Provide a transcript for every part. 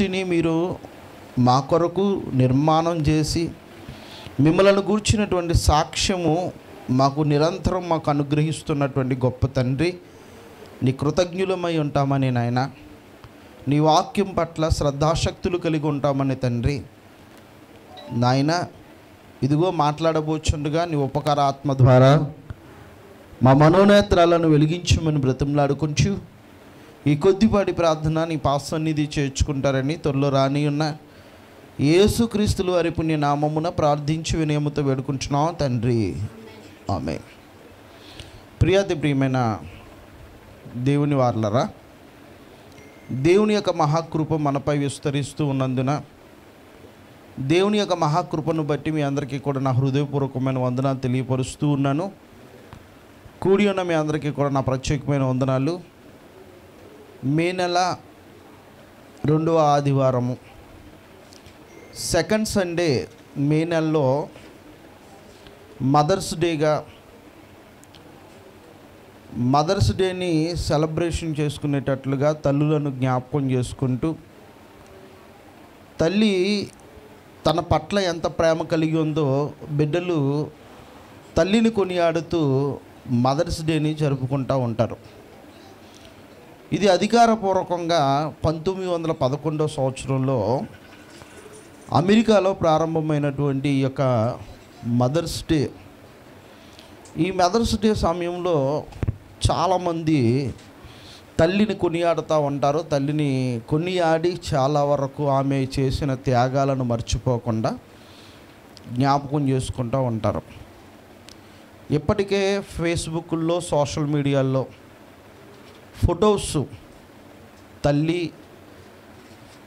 సృష్టిని మీరు మా కొరకు నిర్మాణం చేసి మిమ్మలను గూర్చినటువంటి సాక్ష్యము మాకు నిరంతరం మాకు అనుగ్రహిస్తున్నటువంటి గొప్ప తండ్రి. నీ కృతజ్ఞులమై ఉంటామని నాయన. నీ వాక్యం పట్ల శ్రద్ధాశక్తులు కలిగి ఉంటామని తండ్రి. నాయన ఇదిగో మాట్లాడబోచుండగా నీ ఉపకారాత్మ ద్వారా మా మనోనేత్రాలను వెలిగించమని బ్రతిమలాడుకుంటూ ఈ కొద్దిపాటి ప్రార్థన నీ పాసన్నిధి చేర్చుకుంటారని త్వరలో రాని ఉన్న యేసుక్రీస్తులు వారి పుణ్యనామమున ప్రార్థించి వినయముతో వేడుకుంటున్నాం తండ్రి. ఆమె ప్రియాతి ప్రియమైన దేవుని వార్లరా దేవుని యొక్క మహాకృప మనపై విస్తరిస్తూ ఉన్నందున దేవుని యొక్క మహాకృపను బట్టి మీ అందరికీ కూడా నా హృదయపూర్వకమైన వందనాలు తెలియపరుస్తూ ఉన్నాను. కూడి ఉన్న మీ అందరికీ కూడా నా ప్రత్యేకమైన వందనాలు. మే నెల రెండవ ఆదివారము. సెకండ్ సండే మే నెలలో మదర్స్ డేగా మదర్స్ డేని సెలబ్రేషన్ చేసుకునేటట్లుగా తల్లులను జ్ఞాపకం చేసుకుంటూ తల్లి తన పట్ల ఎంత ప్రేమ కలిగి ఉందో బిడ్డలు తల్లిని కొనియాడుతూ మదర్స్ డేని జరుపుకుంటూ ఉంటారు. ఇది అధికారపూర్వకంగా పంతొమ్మిది వందల పదకొండవ సంవత్సరంలో అమెరికాలో ప్రారంభమైనటువంటి ఈ యొక్క మదర్స్ డే. ఈ మదర్స్ డే సమయంలో చాలామంది తల్లిని కొనియాడుతూ ఉంటారు. తల్లిని కొనియాడి చాలా వరకు ఆమె చేసిన త్యాగాలను మర్చిపోకుండా జ్ఞాపకం చేసుకుంటూ ఉంటారు. ఇప్పటికే ఫేస్బుక్లో సోషల్ మీడియాలో ఫొటోస్ తల్లి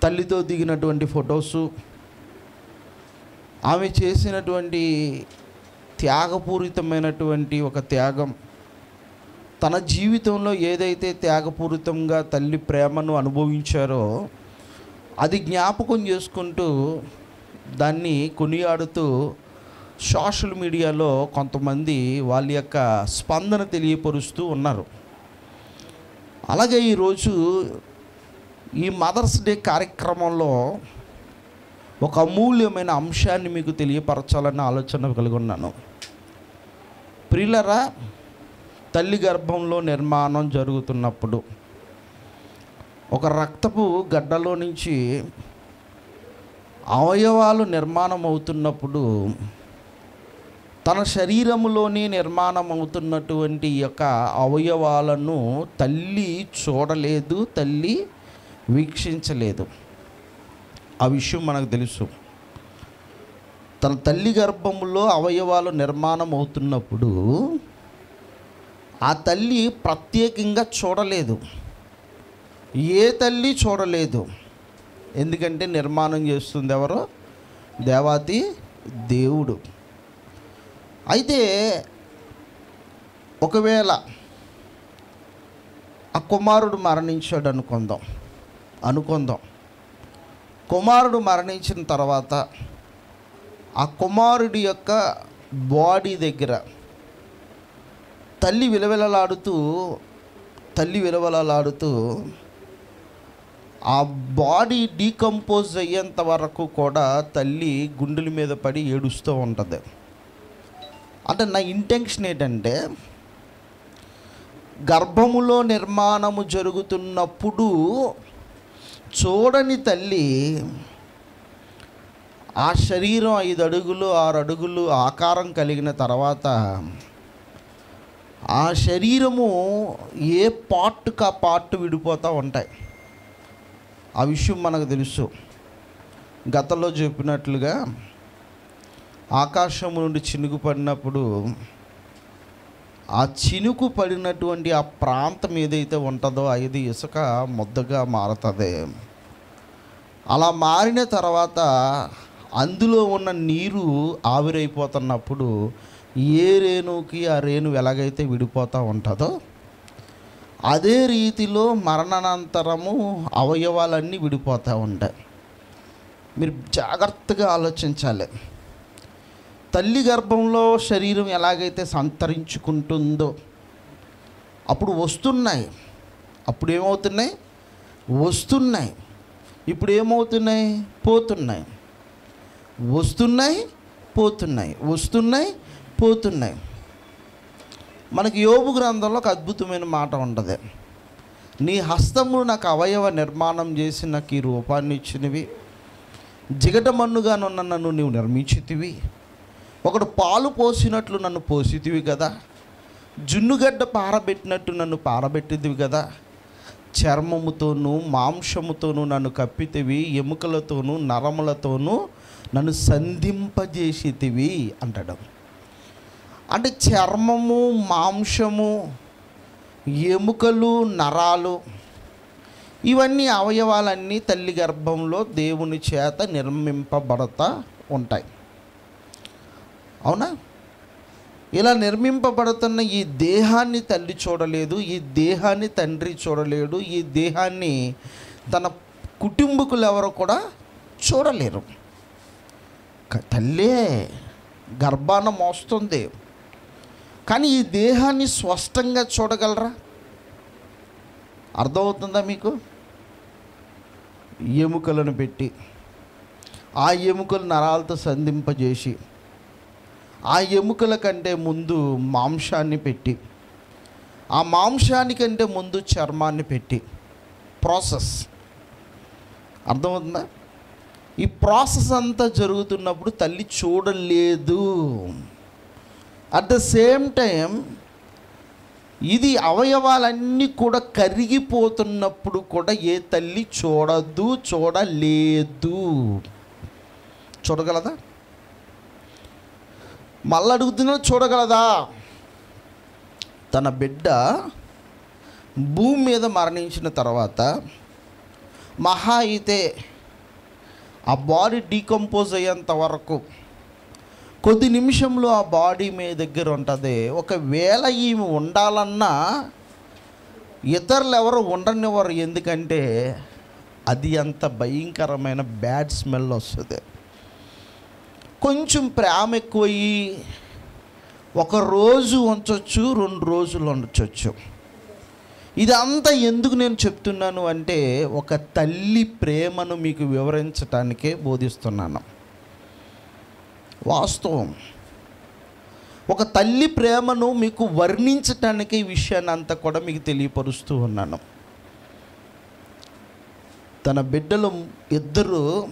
తల్లితో దిగినటువంటి ఫొటోసు ఆమె చేసినటువంటి త్యాగపూరితమైనటువంటి ఒక త్యాగం తన జీవితంలో ఏదైతే త్యాగపూరితంగా తల్లి ప్రేమను అనుభవించారో అది జ్ఞాపకం చేసుకుంటూ దాన్ని కొనియాడుతూ సోషల్ మీడియాలో కొంతమంది వాళ్ళ యొక్క స్పందన తెలియపరుస్తూ ఉన్నారు. అలాగే ఈరోజు ఈ మదర్స్ డే కార్యక్రమంలో ఒక అమూల్యమైన అంశాన్ని మీకు తెలియపరచాలన్న ఆలోచన కలిగి ఉన్నాను. ప్రిలరా తల్లి గర్భంలో నిర్మాణం జరుగుతున్నప్పుడు ఒక రక్తపు గడ్డలో నుంచి అవయవాలు నిర్మాణం అవుతున్నప్పుడు తన శరీరంలోనే నిర్మాణం అవుతున్నటువంటి యొక్క అవయవాలను తల్లి చూడలేదు తల్లి వీక్షించలేదు. ఆ విషయం మనకు తెలుసు. తన తల్లి గర్భములో అవయవాలు నిర్మాణం అవుతున్నప్పుడు ఆ తల్లి ప్రత్యేకంగా చూడలేదు. ఏ తల్లి చూడలేదు. ఎందుకంటే నిర్మాణం చేస్తుంది ఎవరు? దేవాతి దేవుడు. అయితే ఒకవేళ ఆ కుమారుడు మరణించాడు అనుకుందాం అనుకుందాం. కుమారుడు మరణించిన తర్వాత ఆ కుమారుడి యొక్క బాడీ దగ్గర తల్లి విలవిలలాడుతూ తల్లి విలవలలాడుతూ ఆ బాడీ డీకంపోజ్ అయ్యేంత వరకు కూడా తల్లి గుండెల మీద పడి ఏడుస్తూ ఉంటుంది. అంటే నా ఇంటెన్షన్ ఏంటంటే గర్భములో నిర్మాణము జరుగుతున్నప్పుడు చూడని తల్లి ఆ శరీరం ఐదు అడుగులు ఆరు అడుగులు ఆకారం కలిగిన తర్వాత ఆ శరీరము ఏ పార్ట్కి ఆ పార్ట్ విడిపోతూ ఉంటాయి. ఆ విషయం మనకు తెలుసు. గతంలో చెప్పినట్లుగా ఆకాశం నుండి చినుకు పడినప్పుడు ఆ చినుకు పడినటువంటి ఆ ప్రాంతం ఏదైతే ఉంటుందో అది ఇసుక ముద్దగా మారుతుంది. అలా మారిన తర్వాత అందులో ఉన్న నీరు ఆవిరైపోతున్నప్పుడు ఏ రేణుకి ఆ రేణు ఎలాగైతే విడిపోతూ ఉంటుందో అదే రీతిలో మరణానంతరము అవయవాలన్నీ విడిపోతూ ఉంటాయి. మీరు జాగ్రత్తగా ఆలోచించాలి. తల్లి గర్భంలో శరీరం ఎలాగైతే సంతరించుకుంటుందో అప్పుడు వస్తున్నాయి. అప్పుడు ఏమవుతున్నాయి వస్తున్నాయి. ఇప్పుడు ఏమవుతున్నాయి పోతున్నాయి. వస్తున్నాయి పోతున్నాయి. వస్తున్నాయి పోతున్నాయి. మనకి యోగు గ్రంథంలో ఒక అద్భుతమైన మాట ఉంటుంది నీ హస్తములు నాకు అవయవ నిర్మాణం చేసి నాకు ఈ రూపాన్ని ఇచ్చినవి. జిగట మన్నుగానున్న నన్ను నీవు నిర్మించితివి. ఒకడు పాలు పోసినట్లు నన్ను పోసితివి కదా. జున్నుగడ్డ పారబెట్టినట్టు నన్ను పారబెట్టిదివి కదా. చర్మముతోనూ మాంసముతోనూ నన్ను కప్పితివి ఎముకలతోనూ నరములతోనూ నన్ను సంధింపజేసితివి అంటడం. అంటే చర్మము మాంసము ఎముకలు నరాలు ఇవన్నీ అవయవాలన్నీ తల్లి గర్భంలో దేవుని చేత నిర్మింపబడతా ఉంటాయి. అవునా? ఇలా నిర్మింపబడుతున్న ఈ దేహాన్ని తల్లి చూడలేదు ఈ దేహాన్ని తండ్రి చూడలేడు ఈ దేహాన్ని తన కుటుంబకులు ఎవరు కూడా చూడలేరు. తల్లే గర్భాన మోస్తుంది. కానీ ఈ దేహాన్ని స్పష్టంగా చూడగలరా? అర్థమవుతుందా మీకు? ఎముకలను పెట్టి ఆ ఎముకలు నరాలతో సంధింపజేసి ఆ ఎముకల కంటే ముందు మాంసాన్ని పెట్టి ఆ మాంసానికంటే ముందు చర్మాన్ని పెట్టి ప్రాసెస్. అర్థమవుతుందా? ఈ ప్రాసెస్ అంతా జరుగుతున్నప్పుడు తల్లి చూడలేదు. అట్ ద సేమ్ టైం ఇది అవయవాలన్నీ కూడా కరిగిపోతున్నప్పుడు కూడా ఏ తల్లి చూడదు చూడలేదు. చూడగలదా? మళ్ళీ అడుగుతున్నా చూడగలదా? తన బిడ్డ భూమి మీద మరణించిన తర్వాత మహా అయితే ఆ బాడీ డీకంపోజ్ అయ్యేంత వరకు కొద్ది నిమిషంలో ఆ బాడీ మీ దగ్గర ఉంటుంది. ఒకవేళ ఈమె ఉండాలన్నా ఇతరులు ఎవరు ఉండనివ్వరు. ఎందుకంటే అది అంత భయంకరమైన బ్యాడ్ స్మెల్ వస్తుంది. కొంచెం ప్రేమ ఎక్కువయ్యి ఒక రోజు ఉంచవచ్చు రెండు రోజులు ఉండొచ్చు ఇదంతా ఎందుకు నేను చెప్తున్నాను అంటే ఒక తల్లి ప్రేమను మీకు వివరించటానికే బోధిస్తున్నాను. వాస్తవం. ఒక తల్లి ప్రేమను మీకు వర్ణించటానికి ఈ విషయాన్ని అంతా కూడా మీకు తెలియపరుస్తూ ఉన్నాను. తన బిడ్డలు ఇద్దరు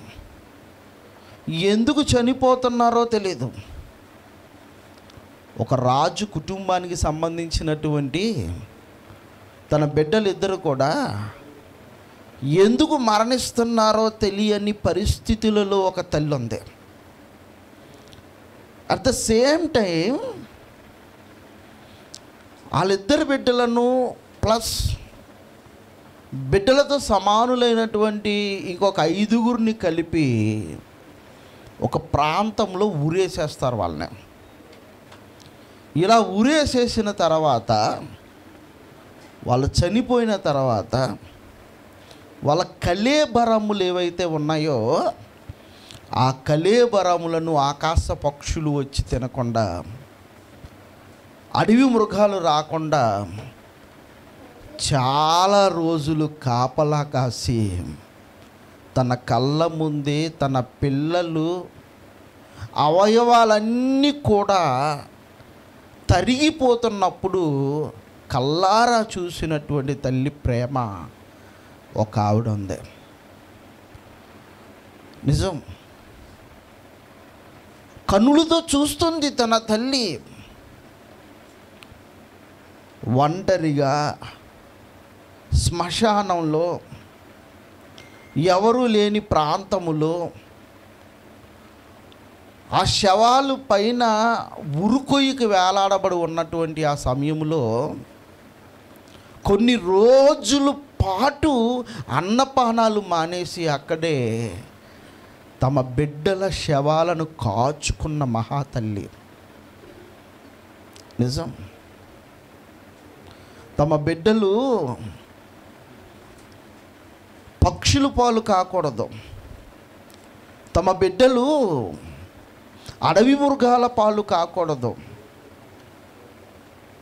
ఎందుకు చనిపోతున్నారో తెలియదు ఒక రాజు కుటుంబానికి సంబంధించినటువంటి తన బిడ్డలిద్దరు కూడా ఎందుకు మరణిస్తున్నారో తెలియని పరిస్థితులలో ఒక తల్లి ఉంది. అట్ ద సేమ్ టైం వాళ్ళిద్దరు బిడ్డలను ప్లస్ బిడ్డలతో సమానులైనటువంటి ఇంకొక ఐదుగురిని కలిపి ఒక ప్రాంతంలో ఉరేసేస్తారు వాళ్ళని. ఇలా ఉరేసేసిన తర్వాత వాళ్ళు చనిపోయిన తర్వాత వాళ్ళ కలేబరములు ఏవైతే ఉన్నాయో ఆ కలేబరములను ఆకాశ పక్షులు వచ్చి తినకుండా అడవి మృగాలు రాకుండా చాలా రోజులు కాపలా కాసి తన కళ్ళ ముందే తన పిల్లలు అవయవాలన్నీ కూడా తరిగిపోతున్నప్పుడు కల్లారా చూసినటువంటి తల్లి ప్రేమ ఒక ఆవిడ ఉంది. నిజం. కన్నులతో చూస్తుంది తన తల్లి. ఒంటరిగా శ్మశానంలో ఎవరూ లేని ప్రాంతములో ఆ శవాలు పైన ఉరుకొయ్యకి వేలాడబడి ఉన్నటువంటి ఆ సమయంలో కొన్ని రోజులు పాటు అన్నపానాలు మానేసి అక్కడే తమ బిడ్డల శవాలను కాచుకున్న మహాతల్లి. నిజం? తమ బిడ్డలు పక్షులు పాలు కాకూడదు. తమ బిడ్డలు అడవి మృగాల పాలు కాకూడదు.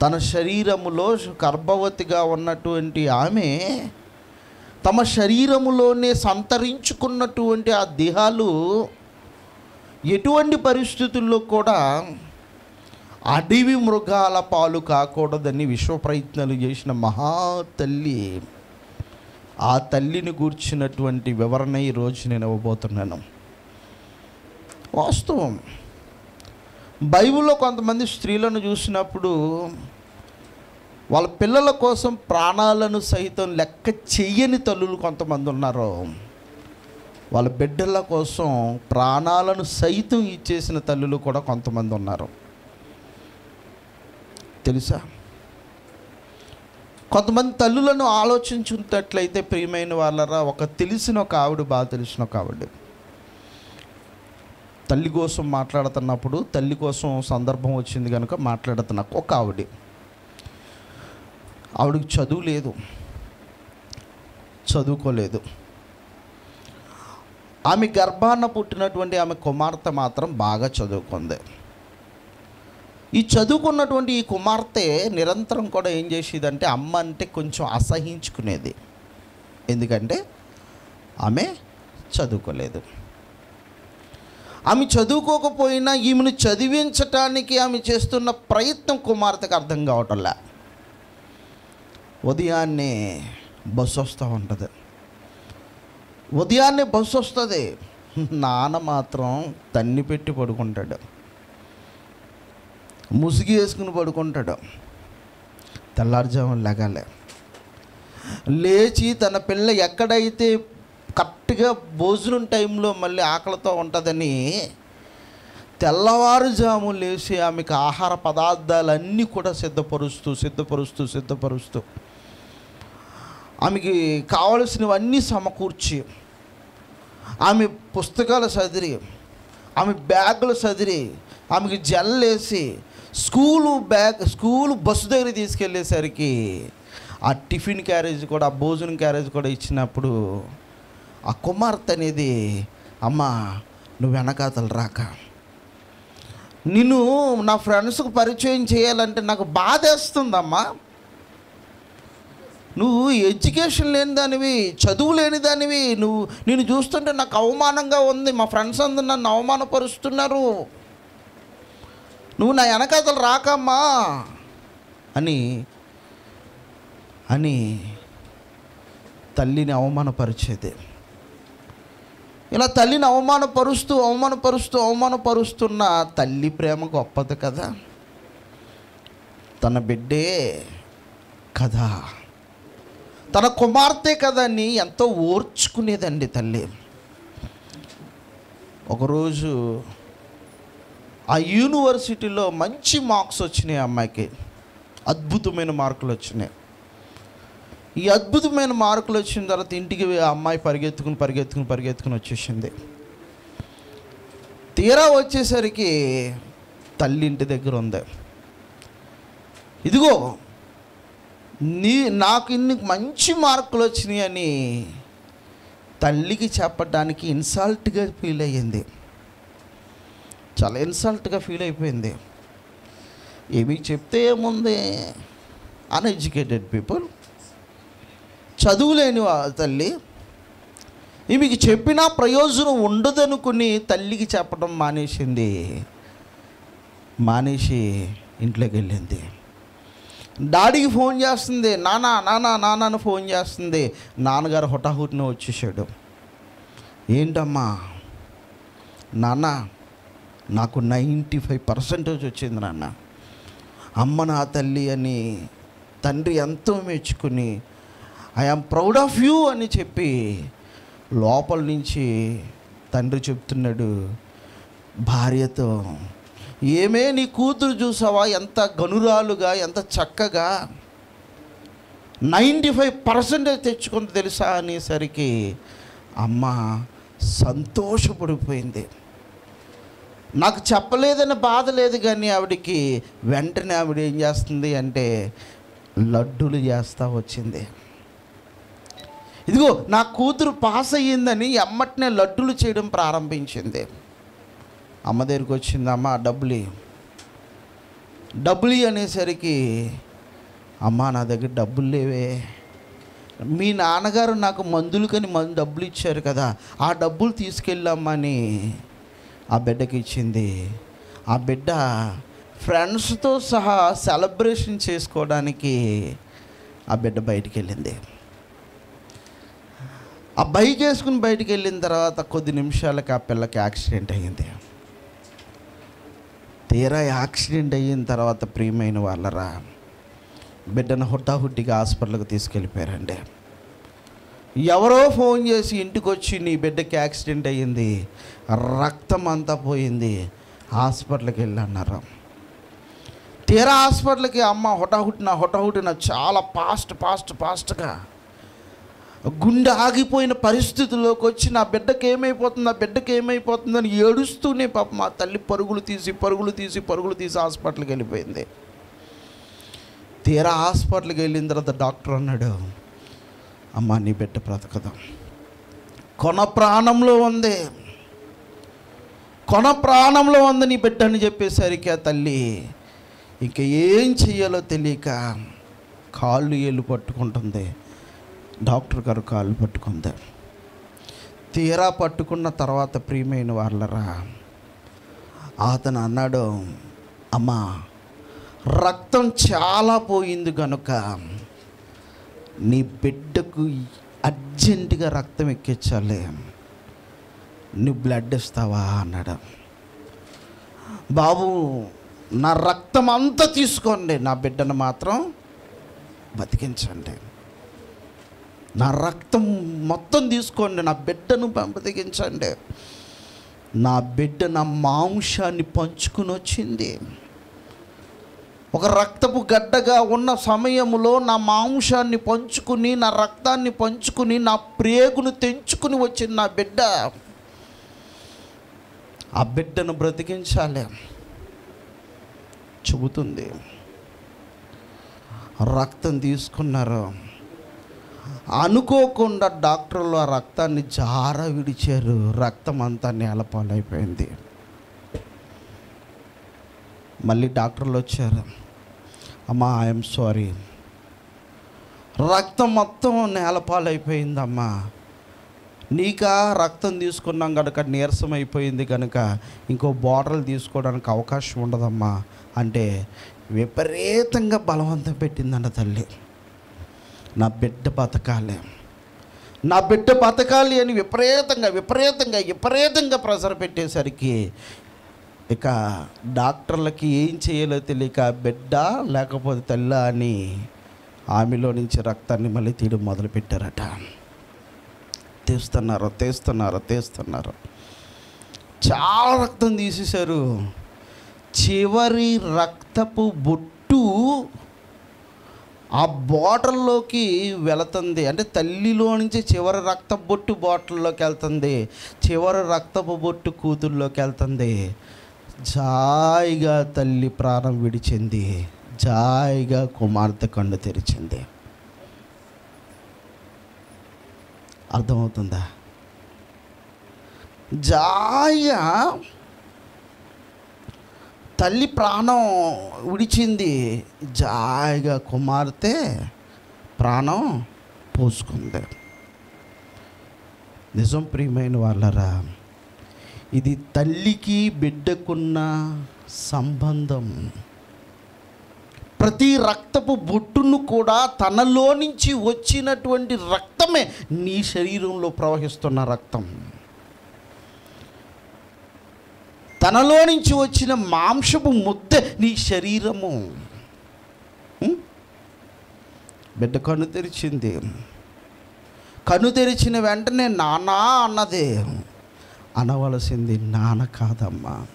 తన శరీరములో గర్భవతిగా ఉన్నటువంటి ఆమె తమ శరీరములోనే సంతరించుకున్నటువంటి ఆ దేహాలు ఎటువంటి పరిస్థితుల్లో కూడా అడవి మృగాల పాలు కాకూడదని విశ్వ ప్రయత్నాలు చేసిన మహా తల్లి. ఆ తల్లిని గూర్చినటువంటి వివరణ ఈరోజు నేను ఇవ్వబోతున్నాను. వాస్తవం. బైబిల్లో కొంతమంది స్త్రీలను చూసినప్పుడు వాళ్ళ పిల్లల కోసం ప్రాణాలను సైతం లెక్క చెయ్యని తల్లులు కొంతమంది ఉన్నారు. వాళ్ళ బిడ్డల కోసం ప్రాణాలను సైతం ఇచ్చేసిన తల్లులు కూడా కొంతమంది ఉన్నారు. తెలుసా? కొంతమంది తల్లులను ఆలోచించున్నట్లయితే ప్రియమైన వాళ్ళరా ఒక తెలిసిన ఒక ఆవిడ బాగా తెలిసిన ఒక ఆవిడ. తల్లి కోసం మాట్లాడుతున్నప్పుడు తల్లి కోసం సందర్భం వచ్చింది కనుక మాట్లాడుతున్న ఒక ఆవిడ. ఆవిడకి చదువు లేదు. చదువుకోలేదు. ఆమె గర్భాన పుట్టినటువంటి ఆమె కుమార్తె మాత్రం బాగా చదువుకుంది. ఈ చదువుకున్నటువంటి ఈ కుమార్తె నిరంతరం కూడా ఏం చేసేదంటే అమ్మ అంటే కొంచెం అసహించుకునేది. ఎందుకంటే ఆమె చదువుకోలేదు. ఆమె చదువుకోకపోయినా ఈమెను చదివించటానికి ఆమె చేస్తున్న ప్రయత్నం కుమార్తెకు అర్థం కావటంలా ఉదయాన్నే బస్సు వస్తూ ఉంటుంది. ఉదయాన్నే బస్సు వస్తుంది. నాన్న మాత్రం తన్ని పెట్టి పడుకుంటాడు. ముసుగు వేసుకుని పడుకుంటాడు. తెల్లారుజామున లెగాలి. లేచి తన పిల్ల ఎక్కడైతే కరెక్ట్గా భోజనం టైంలో మళ్ళీ ఆకలితో ఉంటుందని తెల్లవారుజాము లేచి ఆమెకు ఆహార పదార్థాలన్నీ కూడా సిద్ధపరుస్తూ సిద్ధపరుస్తూ సిద్ధపరుస్తూ ఆమెకి కావలసినవన్నీ సమకూర్చి ఆమె పుస్తకాలు సదిరి ఆమె బ్యాగులు సదిరి ఆమెకి జల్లేసి స్కూలు బ్యాగ్ స్కూలు బస్సు దగ్గర తీసుకెళ్ళేసరికి ఆ టిఫిన్ క్యారేజ్ కూడా ఆ భోజనం క్యారేజ్ కూడా ఇచ్చినప్పుడు ఆ కుమార్తె అనేది అమ్మ నువ్వు వెనకాతలు రాక. నిన్ను నా ఫ్రెండ్స్కు పరిచయం చేయాలంటే నాకు బాధేస్తుందమ్మా. నువ్వు ఎడ్యుకేషన్ లేని దానివి చదువు లేని దానివి నువ్వు నేను చూస్తుంటే నాకు అవమానంగా ఉంది. మా ఫ్రెండ్స్ అందరు నన్ను అవమానపరుస్తున్నారు. నువ్వు నా వెనకాతలు రాకమ్మా. అని అని తల్లిని అవమానపరిచేది. ఇలా తల్లిని అవమానపరుస్తూ అవమానపరుస్తూ అవమానపరుస్తున్న తల్లి ప్రేమ గొప్పది కదా. తన బిడ్డే కదా. తన కుమార్తె కదని ఎంతో ఓర్చుకునేదండి తల్లి. ఒకరోజు ఆ యూనివర్సిటీలో మంచి మార్క్స్ వచ్చినాయి అమ్మాయికి. అద్భుతమైన మార్కులు వచ్చినాయి. ఈ అద్భుతమైన మార్కులు వచ్చిన తర్వాత ఇంటికి ఆ అమ్మాయి పరిగెత్తుకుని పరిగెత్తుకుని పరిగెత్తుకుని వచ్చేసింది. తీరా వచ్చేసరికి తల్లి ఇంటి దగ్గర ఉంది. ఇదిగో నీ నాకు ఇన్ని మంచి మార్కులు వచ్చినాయి అని తల్లికి చెప్పడానికి ఇన్సల్ట్గా ఫీల్ అయ్యింది. చాలా ఇన్సల్ట్గా ఫీల్ అయిపోయింది. ఏమి చెప్తే ఏముంది? అన్ఎడ్యుకేటెడ్ పీపుల్ చదువులేని వా- తల్లి. ఈమెకి చెప్పినా ప్రయోజనం ఉండదనుకుని తల్లికి చెప్పడం మానేసింది. మానేసి ఇంట్లోకి వెళ్ళింది. డాడీకి ఫోన్ చేస్తుంది నానా నానా నాన్నను ఫోన్ చేస్తుంది. నాన్నగారు హుటాహుటిన వచ్చేసాడు. ఏంటమ్మా? నాన్న నాకు నైంటీ ఫైవ్ పర్సెంటేజ్ వచ్చింది నాన్న. అమ్మ నా తల్లి అని తండ్రి ఎంతో మెచ్చుకుని ఐఆమ్ ప్రౌడ్ ఆఫ్ యూ అని చెప్పి లోపల నుంచి తండ్రి చెప్తున్నాడు భార్యతో ఏమే నీ కూతురు చూసావా? ఎంత గనురాలుగా ఎంత చక్కగా నైంటీ ఫైవ్ పర్సెంటేజ్ తెచ్చుకుంది తెలుసా? అనేసరికి అమ్మ సంతోషపడిపోయింది. నాకు చెప్పలేదని బాధ లేదు కానీ ఆవిడకి వెంటనే ఆవిడ ఏం చేస్తుంది అంటే లడ్డూలు చేస్తూ వచ్చింది. ఇదిగో నా కూతురు పాస్ అయ్యిందని ఎమ్మటనే లడ్డూలు చేయడం ప్రారంభించింది. అమ్మ దగ్గరికి వచ్చింది అమ్మ డబ్బులు డబ్బులు అనేసరికి అమ్మ నా దగ్గర డబ్బులు లేవే. మీ నాన్నగారు నాకు మందులు కానీ మందు డబ్బులు ఇచ్చారు కదా ఆ డబ్బులు తీసుకెళ్ళమ్మని ఆ బిడ్డకి ఇచ్చింది ఆ బిడ్డ ఫ్రెండ్స్తో సహా సెలబ్రేషన్ చేసుకోవడానికి ఆ బిడ్డ బయటికి వెళ్ళింది ఆ బైక్ వేసుకుని బయటికి వెళ్ళిన తర్వాత కొద్ది నిమిషాలకి ఆ పిల్లకి యాక్సిడెంట్ అయ్యింది. తీరా యాక్సిడెంట్ అయిన తర్వాత ప్రియమైన వాళ్ళరా బిడ్డను హుట్టాహుట్టిగా హాస్పిటల్కి తీసుకెళ్ళిపోయారండి. ఎవరో ఫోన్ చేసి ఇంటికి వచ్చి నీ బిడ్డకి యాక్సిడెంట్ అయ్యింది రక్తం అంతా పోయింది హాస్పిటల్కి వెళ్ళన్నారు తీరా హాస్పిటల్కి అమ్మ హుటాహుటిన హుటాహుటిన చాలా ఫాస్ట్ ఫాస్ట్ ఫాస్ట్గా. గుండె ఆగిపోయిన పరిస్థితుల్లోకి వచ్చి నా బిడ్డకి ఏమైపోతుంది నా బిడ్డకి ఏమైపోతుందని ఏడుస్తూనే పాప మా తల్లి పరుగులు తీసి పరుగులు తీసి పరుగులు తీసి హాస్పిటల్కి వెళ్ళిపోయింది తీరా హాస్పిటల్కి వెళ్ళిన తర్వాత డాక్టర్ అన్నాడు అమ్మ నీ బిడ్డ బ్రతకదు. కొన ప్రాణంలో ఉంది. కొన ప్రాణంలో ఉంది నీ బిడ్డ అని చెప్పేసరికి ఆ తల్లి ఇంకా ఏం చెయ్యాలో తెలియక కాళ్ళు ఏళ్ళు పట్టుకుంటుంది. డాక్టర్ గారు కాళ్ళు పట్టుకుంది. తీరా పట్టుకున్న తర్వాత ప్రియమైన వాళ్ళరా అతను అన్నాడు అమ్మా రక్తం చాలా పోయింది కనుక నీ బిడ్డకు అర్జెంటుగా రక్తం ఎక్కించాలి. నువ్వు బ్లడ్ ఇస్తావా అన్నాడు. బాబు నా రక్తం అంతా తీసుకోండి. నా బిడ్డను మాత్రం బతికించండి. నా రక్తం మొత్తం తీసుకోండి. నా బిడ్డను బతికించండి. నా బిడ్డ నా మాంసాన్ని పంచుకుని వచ్చింది. ఒక రక్తపు గడ్డగా ఉన్న సమయంలో నా మాంసాన్ని పంచుకుని నా రక్తాన్ని పంచుకుని నా ప్రేగును తెంచుకుని వచ్చిన నా బిడ్డ. ఆ బిడ్డను బ్రతికించాలి. చెబుతుంది. రక్తం తీసుకున్నారు. అనుకోకుండా డాక్టర్లు ఆ రక్తాన్ని జార విడిచారు రక్తం అంతా నేలపాలైపోయింది. మళ్ళీ డాక్టర్లు వచ్చారు. అమ్మా ఐఎమ్ సారీ రక్తం మొత్తం నేలపాలైపోయిందమ్మా నీకా రక్తం తీసుకున్నాం కనుక నీరసం అయిపోయింది కనుక ఇంకో బాటిల్ తీసుకోవడానికి అవకాశం ఉండదమ్మా అంటే విపరీతంగా బలవంతం పెట్టిందంట తల్లి. నా బిడ్డ బతకాలి. నా బిడ్డ బతకాలి అని విపరీతంగా విపరీతంగా విపరీతంగా ప్రెషర్ పెట్టేసరికి ఇక డాక్టర్లకి ఏం చేయాలో తెలియక బిడ్డ లేకపోతే తెల్ల అని ఆమెలో నుంచి రక్తాన్ని మళ్ళీ తీయడం మొదలుపెట్టారట. తీస్తున్నారు తీస్తున్నారు తీస్తున్నారు. చాలా రక్తం తీసేశారు. చివరి రక్తపు బొట్టు ఆ బాటిల్లోకి వెళుతుంది. అంటే తల్లిలో నుంచి చివరి రక్త బొట్టు బాటిల్లోకి వెళ్తుంది. చివరి రక్తపు బొట్టు కూతుర్లోకి వెళ్తుంది. జాయిగా తల్లి ప్రాణం విడిచింది. జాయిగా కుమార్తె కన్ను తెరిచింది. అర్థమవుతుందా? జాయిగా తల్లి ప్రాణం విడిచింది. జాయిగా కుమార్తె ప్రాణం పోసుకుంది. నిజం ప్రియమైన వాళ్ళరా ఇది తల్లికి బిడ్డకున్న సంబంధం. ప్రతి రక్తపు బొట్టును కూడా తనలో నుంచి వచ్చినటువంటి రక్తమే నీ శరీరంలో ప్రవహిస్తున్న రక్తం. తనలో నుంచి వచ్చిన మాంసపు ముద్ద నీ శరీరము. బిడ్డ కన్ను తెరిచింది. కన్ను తెరిచిన వెంటనే నానా అన్నదే. అనవలసింది నాన్న కాదమ్మా.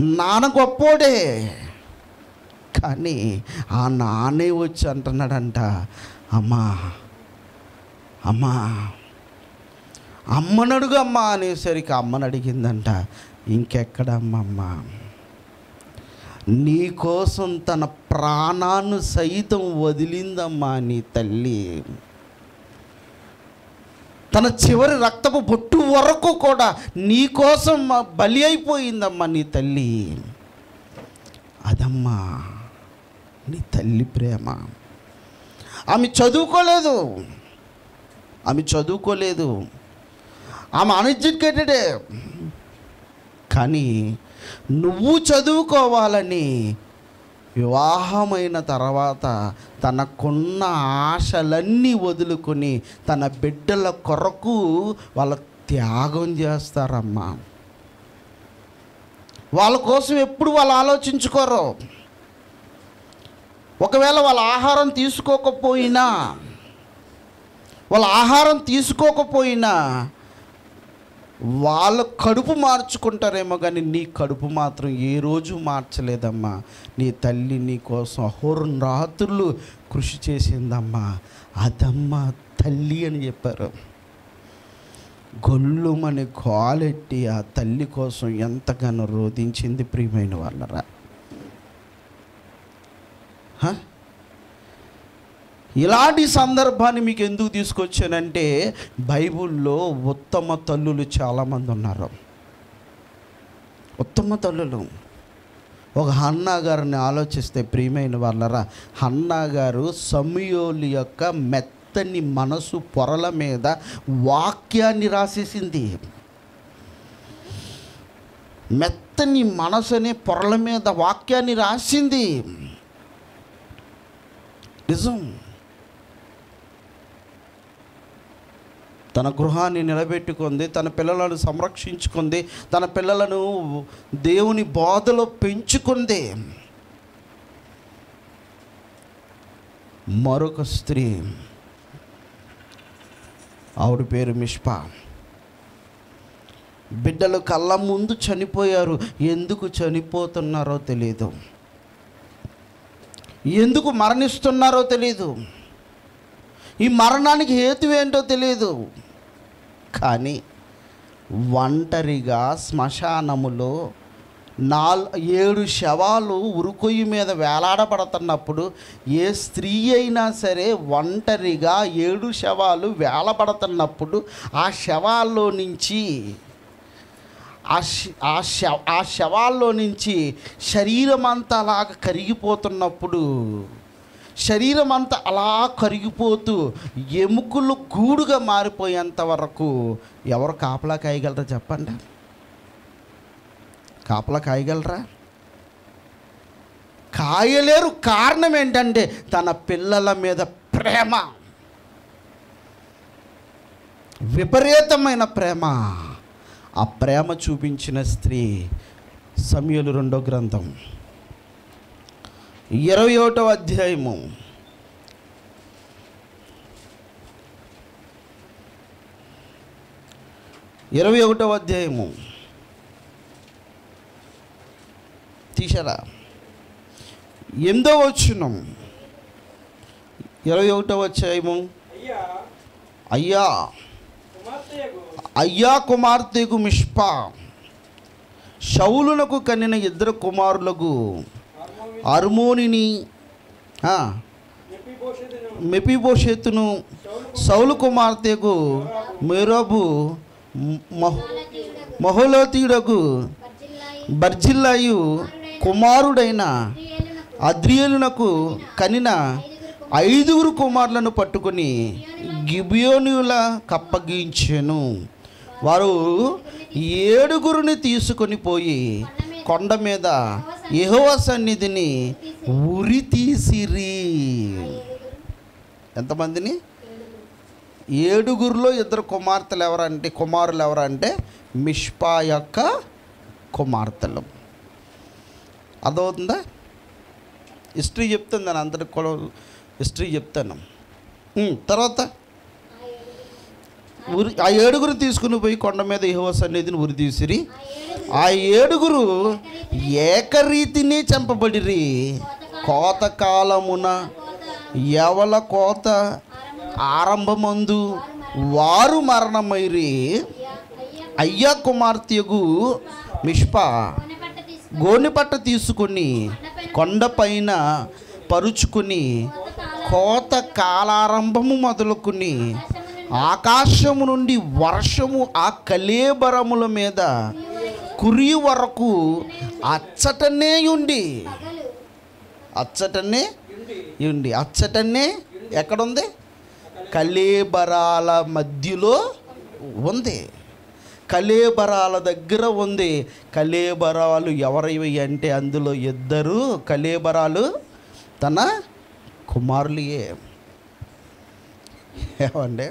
నాన్న గొప్పోడే. కానీ ఆ నాన్నే వచ్చి అంటున్నాడంట అమ్మా అమ్మా అమ్మను అడుగమ్మా అనేసరికి అమ్మని అడిగిందంట ఇంకెక్కడమ్మమ్మ? నీ కోసం తన ప్రాణాన్ని సైతం వదిలిందమ్మా నీ తల్లి. తన చివరి రక్తపు బొట్టు వరకు కూడా నీ కోసం బలి అయిపోయిందమ్మా నీ తల్లి. అదమ్మా నీ తల్లి ప్రేమ. ఆమె చదువుకోలేదు. ఆమె చదువుకోలేదు. ఆమె అన్ఎడ్యుకేటెడే కానీ నువ్వు చదువుకోవాలని వివాహమైన తర్వాత తనకున్న ఆశలన్నీ వదులుకొని తన బిడ్డల కొరకు వాళ్ళ త్యాగం చేస్తారమ్మా. వాళ్ళ కోసం ఎప్పుడు వాళ్ళు ఆలోచించుకోరు. ఒకవేళ వాళ్ళ ఆహారం తీసుకోకపోయినా వాళ్ళ ఆహారం తీసుకోకపోయినా వాళ్ళ కడుపు మార్చుకుంటారేమో కానీ నీ కడుపు మాత్రం ఏ రోజు మార్చలేదమ్మా. నీ తల్లి నీ కోసం అహోరం రాత్రులు కృషి చేసిందమ్మా. అదమ్మా తల్లి అని చెప్పారు. గొల్లుమని కాలెట్టి ఆ తల్లి కోసం ఎంతగానో రోధించింది ప్రియమైన వాళ్ళరా. ఇలాంటి సందర్భాన్ని మీకు ఎందుకు తీసుకొచ్చానంటే బైబిల్లో ఉత్తమ తల్లులు చాలామంది ఉన్నారు. ఉత్తమ తల్లులు. ఒక హన్నా గారిని ఆలోచిస్తే ప్రియమైన వాళ్ళరా హన్నా గారు సమయోలి యొక్క మెత్తని మనసు పొరల మీద వాక్యాన్ని రాసేసింది. మెత్తని మనసు అనే పొరల మీద వాక్యాన్ని రాసింది. నిజం. తన గృహాన్ని నిలబెట్టుకుంది తన పిల్లలను సంరక్షించుకుంది తన పిల్లలను దేవుని బోధలో పెంచుకుంది. మరొక స్త్రీ ఆవిడ పేరు మిష్పా. బిడ్డలు కళ్ళ ముందు చనిపోయారు. ఎందుకు చనిపోతున్నారో తెలియదు ఎందుకు మరణిస్తున్నారో తెలియదు ఈ మరణానికి హేతు ఏంటో తెలియదు కానీ ఒంటరిగా శ్మశానములో నాల్ ఏడు శవాలు ఉరుకొయ్యి మీద వేలాడబడుతున్నప్పుడు ఏ స్త్రీ అయినా సరే ఒంటరిగా ఏడు శవాలు వేలబడుతున్నప్పుడు ఆ శవాల్లో నుంచి ఆ శ- ఆ ఆ శవాల్లో నుంచి శరీరం అంతా అలాగ కరిగిపోతున్నప్పుడు శరీరం అంతా అలా కరిగిపోతూ ఎముకలు గూడుగా మారిపోయేంత వరకు ఎవరు కాపలా కాయగలరా చెప్పండి? కాపలా కాయగలరా? కాయలేరు కారణం ఏంటంటే తన పిల్లల మీద ప్రేమ. విపరీతమైన ప్రేమ. ఆ ప్రేమ చూపించిన స్త్రీ సమయలు రెండో గ్రంథం. ఇరవై ఒకటో అధ్యాయము. ఇరవై ఒకటో అధ్యాయము. తీసారా ఎందో వచ్చినం ఇరవై ఒకటో అధ్యాయము. అయ్యా. అయ్యా. కుమార్తెకు మిష్పా. శౌలునకు కనిన ఇద్దరు కుమారులకు అర్మోనిని మెపిబోషేతును సౌలు కుమార్తెకు మెరబు మహ్- మహోలోతీయుడకు బర్జిల్లాయు కుమారుడైన అద్రియలునకు కనిన ఐదుగురు కుమారులను పట్టుకొని గిబియోనియుల కప్పగించెను. వారు ఏడుగురిని తీసుకొని పోయి కొండ మీద యెహోవా సన్నిధిని ఉరి తీసిరి. ఎంతమందిని? ఏడుగురిలో ఇద్దరు కుమార్తెలు ఎవరంటే కుమారులు ఎవరంటే మిష్పా యొక్క కుమార్తెలు. అదవుతుందా హిస్టరీ చెప్తుంది నేను అందరి కుల హిస్టరీ చెప్తాను. తర్వాత ఉరి ఆ ఏడుగురు తీసుకుని పోయి కొండ మీద యహోవ సన్నిధిని ఉరి తీసిరి. ఆ ఏడుగురు ఏకరీతిని చంపబడిరి. కోత కాలమున ఎవల కోత ఆరంభమందు వారు మరణమైరి. అయ్యా కుమార్తెగు మిష్పా గోనిపట్ట తీసుకుని కొండపైన పరుచుకుని కోత కాలారంభము మొదలుకుని ఆకాశము నుండి వర్షము ఆ కలేబరముల మీద కురి వరకు అచ్చటనే ఉండి. అచ్చటనే ఉండి. అచ్చటనే ఎక్కడుంది? కలేబరాల మధ్యలో ఉంది. కలేబరాల దగ్గర ఉంది. కలేబరాలు ఎవరివి అంటే అందులో ఇద్దరు కలేబరాలు తన కుమారులియే ఏమండి?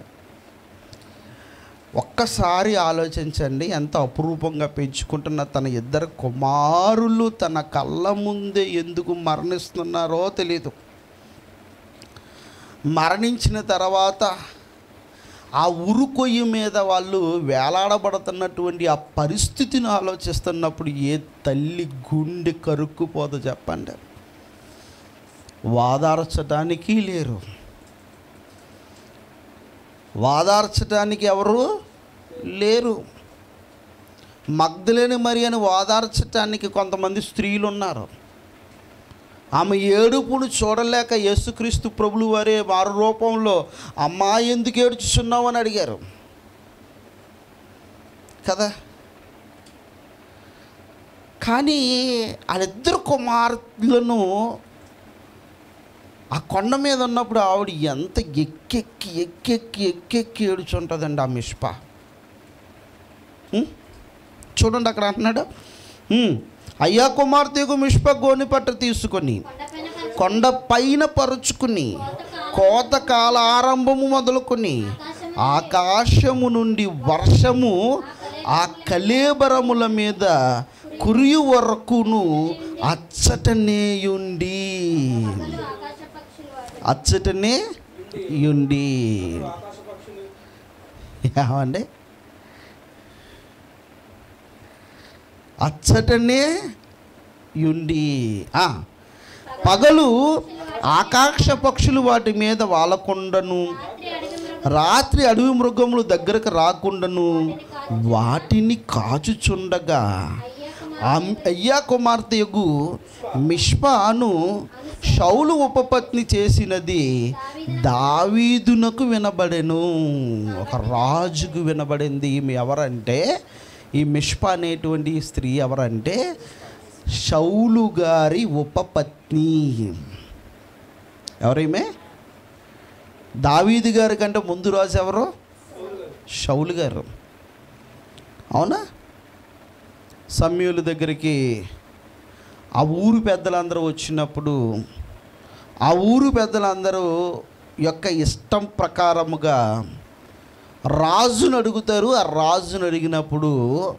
ఒక్కసారి ఆలోచించండి ఎంత అపురూపంగా పెంచుకుంటున్న తన ఇద్దరు కుమారులు తన కళ్ళ ముందే ఎందుకు మరణిస్తున్నారో తెలియదు మరణించిన తర్వాత ఆ ఉరుకొయ్యి మీద వాళ్ళు వేలాడబడుతున్నటువంటి ఆ పరిస్థితిని ఆలోచిస్తున్నప్పుడు ఏ తల్లి గుండె కరుక్కుపోదో చెప్పండి. వాదార్చడానికి లేరు. వాదార్చడానికి ఎవరు? లేరు. మగ్ధులేని మరి అని ఓదార్చటానికి కొంతమంది స్త్రీలు ఉన్నారు ఆమె ఏడుపును చూడలేక యేసుక్రీస్తు ప్రభులు వారే వారి రూపంలో అమ్మా ఎందుకు ఏడుచున్నావు అని అడిగారు. కదా? కానీ వాళ్ళిద్దరు కుమార్తెలను ఆ కొండ మీద ఉన్నప్పుడు ఆవిడ ఎంత ఎక్కెక్కి ఎక్కెక్కి ఎక్కెక్కి ఏడుచుంటుందండి ఆ మిష్ప. చూడండి అక్కడ అంటున్నాడు. అయ్యా కుమార్తెకు మిష్ప గోని పట్ట తీసుకొని కొండపైన కొండ పైన పరుచుకుని కోతకాల ఆరంభము మొదలుకొని ఆకాశము నుండి వర్షము ఆ కలేబరముల మీద కురియు వరకును అచ్చటనేయుండి ఆకాశ అచ్చటనే యుండి. ఆకాశ ఏమండి? అచ్చటనే యుండి. పగలు ఆకాక్ష పక్షులు వాటి మీద వాలకుండను. రాత్రి అడవి మృగములు దగ్గరకు రాకుండాను. వాటిని కాచుచుండగా అయ్యా కుమార్ ఆమ్- అయ్యా కుమార్తెయగు మిష్పాను షౌలు ఉపపత్ని చేసినది దావీదునకు వినబడెను. ఒక రాజుకు వినబడింది ఈమె ఎవరంటే ఈ మిష్ప అనేటువంటి స్త్రీ ఎవరంటే షౌలు గారి ఉపపత్ని ఎవరైమే? దావీదు గారి కంటే ముందు రాజు ఎవరు? షౌలు గారు. అవునా? సమ్యుల దగ్గరికి ఆ ఊరు పెద్దలందరూ వచ్చినప్పుడు ఆ ఊరు పెద్దలందరూ యొక్క ఇష్టం ప్రకారముగా రాజును అడుగుతారు. ఆ రాజును అడిగినప్పుడు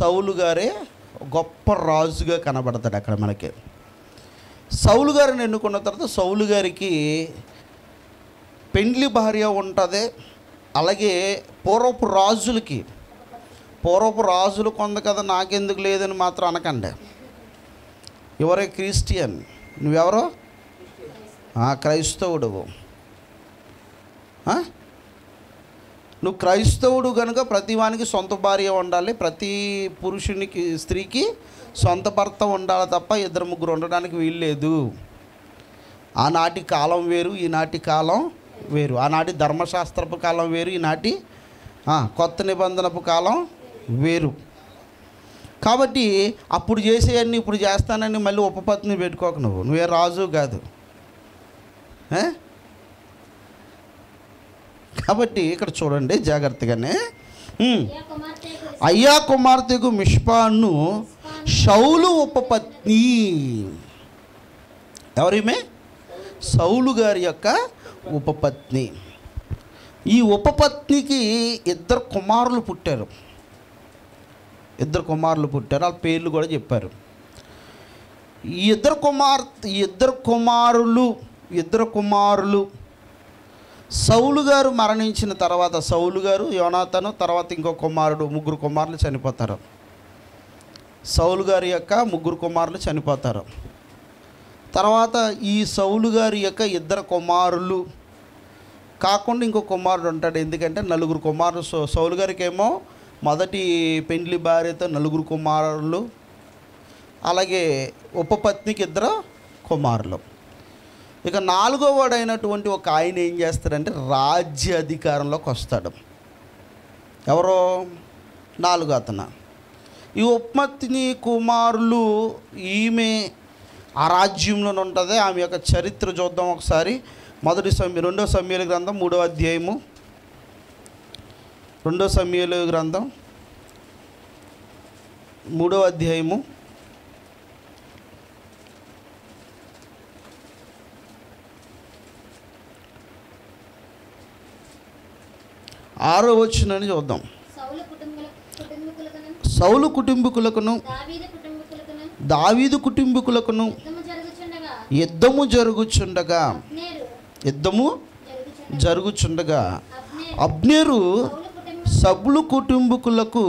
సౌలు గారే గొప్ప రాజుగా కనబడతాడు అక్కడ మనకి. సౌలు గారిని ఎన్నుకున్న తర్వాత సౌలు గారికి పెండ్లి భార్య ఉంటుంది. అలాగే పూర్వపు రాజులకి. పూర్వపు రాజులు కొంద కదా నాకెందుకు లేదని మాత్రం అనకండి. ఎవరే క్రిస్టియన్? నువ్వెవరో? క్రైస్తవుడు. నువ్వు క్రైస్తవుడు కనుక ప్రతివానికి సొంత భార్య ఉండాలి ప్రతి పురుషునికి స్త్రీకి సొంత భర్త ఉండాలి తప్ప ఇద్దరు ముగ్గురు ఉండడానికి వీల్లేదు ఆనాటి కాలం వేరు ఈనాటి కాలం వేరు. ఆనాటి ధర్మశాస్త్రపు కాలం వేరు ఈనాటి కొత్త నిబంధనపు కాలం వేరు. కాబట్టి అప్పుడు చేసేయన్నీ ఇప్పుడు చేస్తానని మళ్ళీ ఉపపత్ని పెట్టుకోక నువ్వు. నువ్వే రాజు కాదు. ఏ? కాబట్టి ఇక్కడ చూడండి జాగ్రత్తగానే. అయ్యా కుమార్తెకు మిష్పాను షౌలు ఉపపత్ని ఎవరిమే? సౌలు గారి యొక్క ఉపపత్ని ఈ ఉపపత్నికి ఇద్దరు కుమారులు పుట్టారు. ఇద్దరు కుమారులు పుట్టారు. వాళ్ళ పేర్లు కూడా చెప్పారు. ఈ ఇద్దరు కుమార్ ఇద్దరు కుమారులు ఇద్దరు కుమారులు సౌలు గారు మరణించిన తర్వాత సౌలు గారు యోనాతను తర్వాత ఇంకో కుమారుడు ముగ్గురు కుమారులు చనిపోతారు. సౌలు గారి యొక్క ముగ్గురు కుమారులు చనిపోతారు. తర్వాత ఈ సౌలు గారి యొక్క ఇద్దరు కుమారులు కాకుండా ఇంకో కుమారుడు ఉంటాడు. ఎందుకంటే నలుగురు కుమారులు సో సౌలు గారికి ఏమో మొదటి పెండ్లి భార్యతో నలుగురు కుమారులు అలాగే ఉపపత్నికి ఇద్దరు కుమారులు. ఇక నాలుగో వాడైనటువంటి ఒక ఆయన ఏం చేస్తాడంటే రాజ్య అధికారంలోకి వస్తాడు. ఎవరో? నాలుగో అతను. ఈ ఉపమత్తిని కుమారులు ఈమె ఆ రాజ్యంలో ఉంటుంది. ఆమె యొక్క చరిత్ర చూద్దాం ఒకసారి. మొదటి సమయ రెండో సమయాల గ్రంథం మూడో అధ్యాయము. రెండో సమయాల గ్రంథం మూడో అధ్యాయము. ఆరో వచ్చినని చూద్దాం. సౌలు కుటుంబ కుటుంబీకులకును దావీదు కుటుంబీకులకును యుద్ధము జరుగుచుండగా యుద్ధము జరుగుచుండగా అబ్నేరు సబులు కుటుంబ కుటుంబీకులకు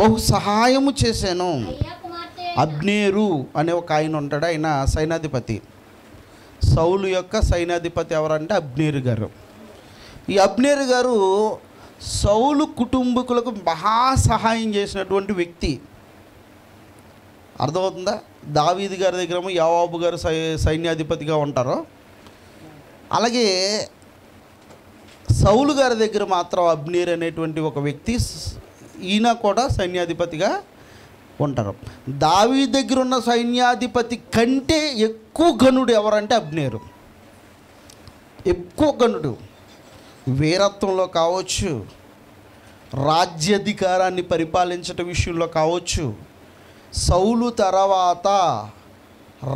బహు సహాయము చేశాను. అబ్నేరు అనే ఒక ఆయన ఉంటాడు ఆయన సైనాధిపతి సౌలు యొక్క సైనాధిపతి ఎవరంటే అబ్నేరు గారు. ఈ అబ్నేరు గారు సౌలు కుటుంబకులకు మహా సహాయం చేసినటువంటి వ్యక్తి. అర్థమవుతుందా? దావీది గారి దగ్గర యావాబు గారు సై సైన్యాధిపతిగా ఉంటారు. అలాగే సౌలు గారి దగ్గర మాత్రం అబ్నీర్ అనేటువంటి ఒక వ్యక్తి ఈయన కూడా సైన్యాధిపతిగా ఉంటారు. దావీ దగ్గర ఉన్న సైన్యాధిపతి కంటే ఎక్కువ గనుడు ఎవరంటే అబ్నేరు. ఎక్కువ గనుడు వీరత్వంలో కావచ్చు రాజ్యాధికారాన్ని పరిపాలించటం విషయంలో కావచ్చు సౌలు తర్వాత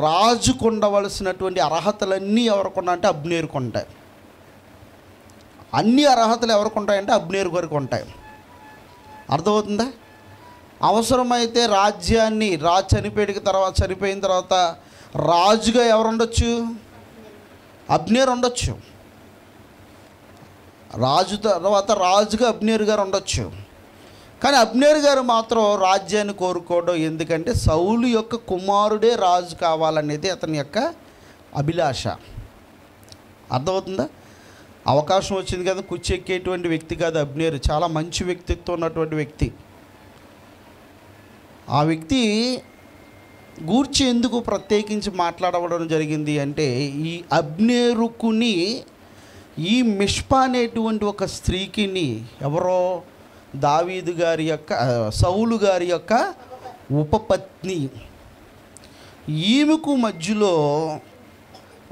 రాజుకు ఉండవలసినటువంటి అర్హతలన్నీ ఎవరికి అంటే అబ్నేరుకు ఉంటాయి. అన్ని అర్హతలు ఎవరికి ఉంటాయంటే అబ్నేరు గారికి ఉంటాయి. అర్థమవుతుందా? అవసరమైతే రాజ్యాన్ని రాజు చనిపోయిన తర్వాత చనిపోయిన తర్వాత రాజుగా ఎవరు ఉండొచ్చు? అబ్నేరు ఉండొచ్చు. రాజు తర్వాత రాజుగా అబ్నేర్ గారు ఉండొచ్చు. కానీ అబ్నేర్ గారు మాత్రం రాజ్యాన్ని కోరుకోవడం ఎందుకంటే సౌలు యొక్క కుమారుడే రాజు కావాలనేది అతని యొక్క అభిలాష. అర్థమవుతుందా? అవకాశం వచ్చింది కదా కుచ్చెక్కేటువంటి వ్యక్తి కాదు అబ్నేరు. చాలా మంచి వ్యక్తిత్వం ఉన్నటువంటి వ్యక్తి. ఆ వ్యక్తి గూర్చి ఎందుకు ప్రత్యేకించి మాట్లాడవడం జరిగింది అంటే ఈ అబ్నేరుకుని ఈ మిష్పా అనేటువంటి ఒక స్త్రీకిని ఎవరో దావీదు గారి యొక్క సౌలు గారి యొక్క ఉపపత్ని. ఈమెకు మధ్యలో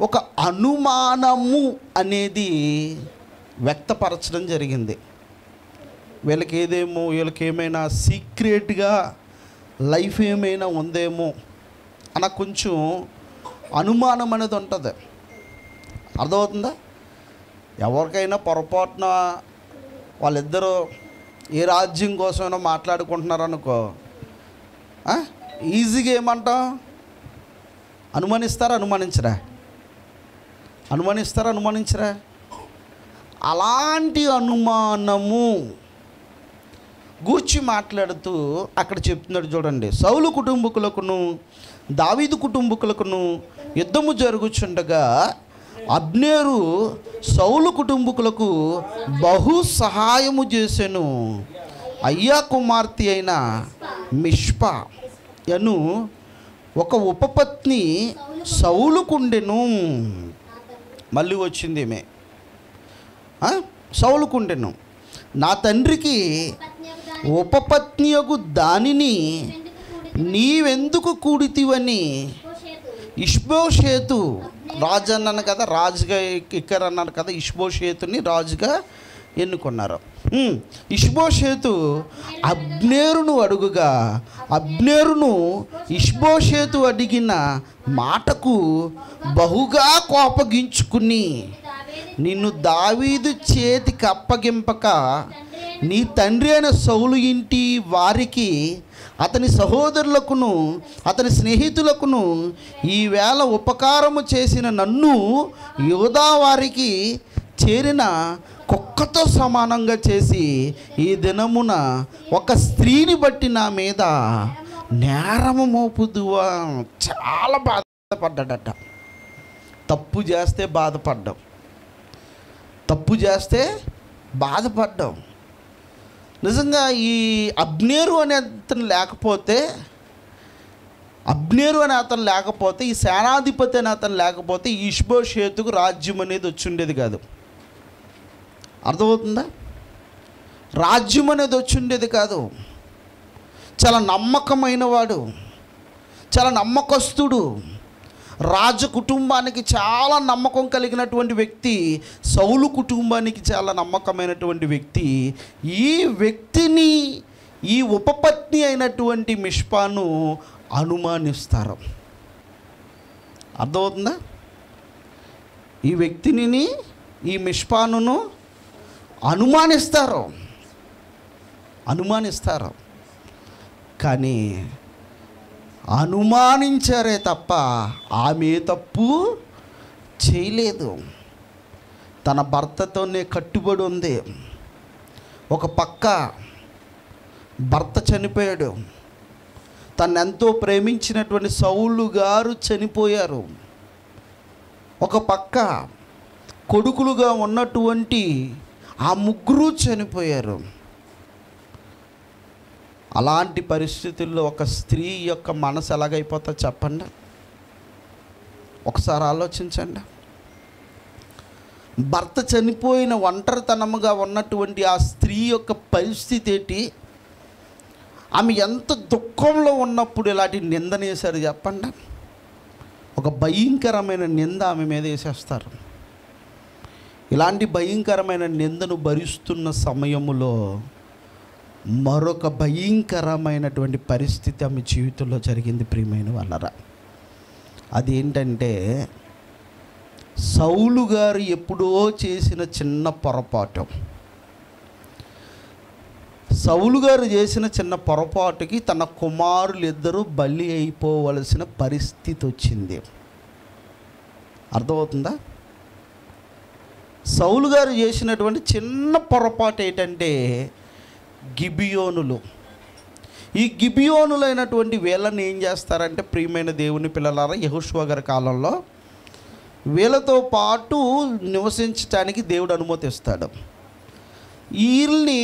ఒక అనుమానము అనేది వ్యక్తపరచడం జరిగింది. వీళ్ళకి ఏదేమో వీళ్ళకి ఏమైనా సీక్రెట్గా లైఫ్ ఏమైనా ఉందేమో అన్న కొంచెం అనుమానం అనేది ఉంటుంది. అర్థమవుతుందా? ఎవరికైనా పొరపాటున వాళ్ళిద్దరూ ఏ రాజ్యం కోసమైనా మాట్లాడుకుంటున్నారనుకో ఈజీగా ఏమంటాం? అనుమానిస్తారా అనుమానించరా? అనుమానిస్తారా అనుమానించరా? అలాంటి అనుమానము గూర్చి మాట్లాడుతూ అక్కడ చెప్తున్నాడు చూడండి. సౌలు కుటుంబకులకును దావీదు కుటుంబకులకును యుద్ధము జరుగుచుండగా అబ్నేరు సౌలు కుటుంబకులకు బహు సహాయము చేసెను. అయ్యా కుమార్తె అయిన మిష్పా యను ఒక ఉపపత్ని సౌలుకుండెను మళ్ళీ వచ్చింది ఈమె. సౌలుకుండెను నా తండ్రికి పత్నియకు ఉపపత్నియకు దానిని నీవెందుకు కూడితివని? ఇష్బోషేతు రాజు అన్నాను కదా రాజుగా ఇక్కడ అన్నారు కదా ఇష్బోషేతుని రాజుగా ఎన్నుకున్నారు. ఉమ్, ఇష్బోషేతు అబ్నేరును అడుగుగా అబ్నేరును ఇష్బోషేతు అడిగిన మాటకు బహుగా కోపగించుకుని నిన్ను దావీదు చేతికి అప్పగింపక నీ తండ్రి అయిన సౌలు ఇంటి వారికి అతని సహోదరులకును అతని స్నేహితులకును ఈవేళ ఉపకారము చేసిన నన్ను యోధావారికి చేరిన కుక్కతో సమానంగా చేసి ఈ దినమున ఒక స్త్రీని బట్టి నా మీద నేరము మోపుదువా? చాలా బాధపడ్డాడట. తప్పు చేస్తే బాధపడ్డాం. తప్పు చేస్తే బాధపడ్డాం. నిజంగా ఈ అబ్నేరు అనే అతను లేకపోతే అబ్నేరు అనే అతను లేకపోతే ఈ సేనాధిపతి అనే అతను లేకపోతే ఇష్బోషేతుకు రాజ్యం అనేది వచ్చి ఉండేది కాదు. అర్థమవుతుందా? రాజ్యం అనేది వచ్చి ఉండేది కాదు. చాలా నమ్మకమైన వాడు చాలా నమ్మకస్తుడు రాజు కుటుంబానికి చాలా నమ్మకం కలిగినటువంటి వ్యక్తి సౌలు కుటుంబానికి చాలా నమ్మకమైనటువంటి వ్యక్తి ఈ వ్యక్తిని ఈ ఉపపత్ని అయినటువంటి మిష్పాను అనుమానిస్తారు. అర్థమవుతుందా? ఈ వ్యక్తిని ఈ మిష్పానును అనుమానిస్తారు. అనుమానిస్తారు. కానీ అనుమానించారే తప్ప ఆమె తప్పు చేయలేదు. తన భర్తతోనే కట్టుబడి ఉంది. ఒక పక్క భర్త చనిపోయాడు. తను ఎంతో ప్రేమించినటువంటి సౌలు గారు చనిపోయారు. ఒక పక్క కొడుకులుగా ఉన్నటువంటి ఆ ముగ్గురు చనిపోయారు. అలాంటి పరిస్థితుల్లో ఒక స్త్రీ యొక్క మనసు ఎలాగైపోతా చెప్పండి. ఒకసారి ఆలోచించండి. భర్త చనిపోయిన ఒంటరితనముగా ఉన్నటువంటి ఆ స్త్రీ యొక్క పరిస్థితి ఏంటి? ఆమె ఎంత దుఃఖంలో ఉన్నప్పుడు ఇలాంటి నిందనేశారు చెప్పండి. ఒక భయంకరమైన నింద ఆమె మీద వేసేస్తారు. ఇలాంటి భయంకరమైన నిందను భరిస్తున్న సమయములో మరొక భయంకరమైనటువంటి పరిస్థితి ఆమె జీవితంలో జరిగింది ప్రియమైన వాళ్ళరా. అదేంటంటే సౌలు గారు ఎప్పుడో చేసిన చిన్న పొరపాటు. సౌలు గారు చేసిన చిన్న పొరపాటుకి తన కుమారులు ఇద్దరూ బలి అయిపోవలసిన పరిస్థితి వచ్చింది. అర్థమవుతుందా? సౌలు గారు చేసినటువంటి చిన్న పొరపాటు ఏంటంటే గిబియోనులు. ఈ గిబియోనులైనటువంటి వీళ్ళని ఏం చేస్తారంటే ప్రియమైన దేవుని పిల్లలారా యహుష్వ గారి కాలంలో వీళ్ళతో పాటు నివసించడానికి దేవుడు అనుమతిస్తాడు వీళ్ళని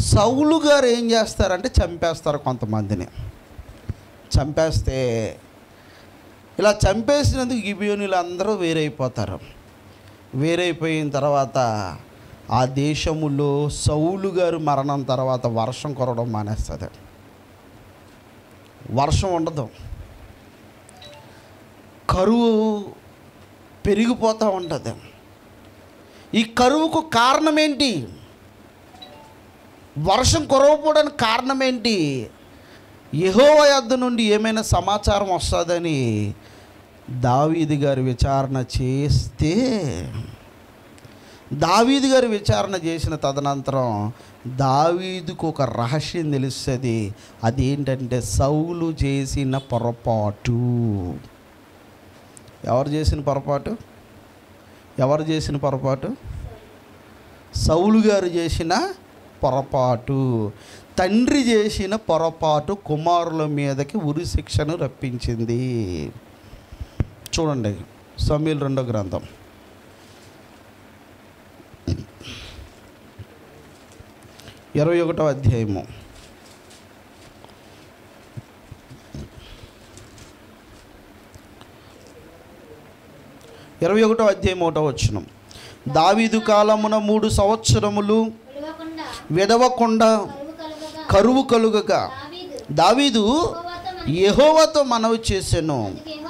సౌలు గారు ఏం చేస్తారంటే చంపేస్తారు కొంతమందిని. చంపేస్తే ఇలా చంపేసినందుకు గిబియోనులు అందరూ వేరైపోతారు. వేరైపోయిన తర్వాత ఆ దేశములో సౌలు గారు మరణం తర్వాత వర్షం కురవడం మానేస్తుంది. వర్షం ఉండదు. కరువు పెరిగిపోతూ ఉంటుంది. ఈ కరువుకు కారణం ఏంటి వర్షం కురవకపోవడానికి కారణం ఏంటి యెహోవ యొద్ద నుండి ఏమైనా సమాచారం వస్తుందని దావీది గారు విచారణ చేస్తే దావీదు గారు విచారణ చేసిన తదనంతరం దావీదుకు ఒక రహస్యం తెలుస్తుంది. అదేంటంటే సౌలు చేసిన పొరపాటు. ఎవరు చేసిన పొరపాటు? ఎవరు చేసిన పొరపాటు? సౌలు గారు చేసిన పొరపాటు. తండ్రి చేసిన పొరపాటు కుమారుల మీదకి ఉరి శిక్షను రప్పించింది. చూడండి సమీల్ రెండో గ్రంథం. ఇరవై ఒకటో అధ్యాయము. ఇరవై ఒకటో అధ్యాయం ఒకటో వచ్చిన దావీదు కాలమున మూడు సంవత్సరములు విడవకుండా కరువు కలుగగా దావీదు యహోవతో మనవి చేశాను.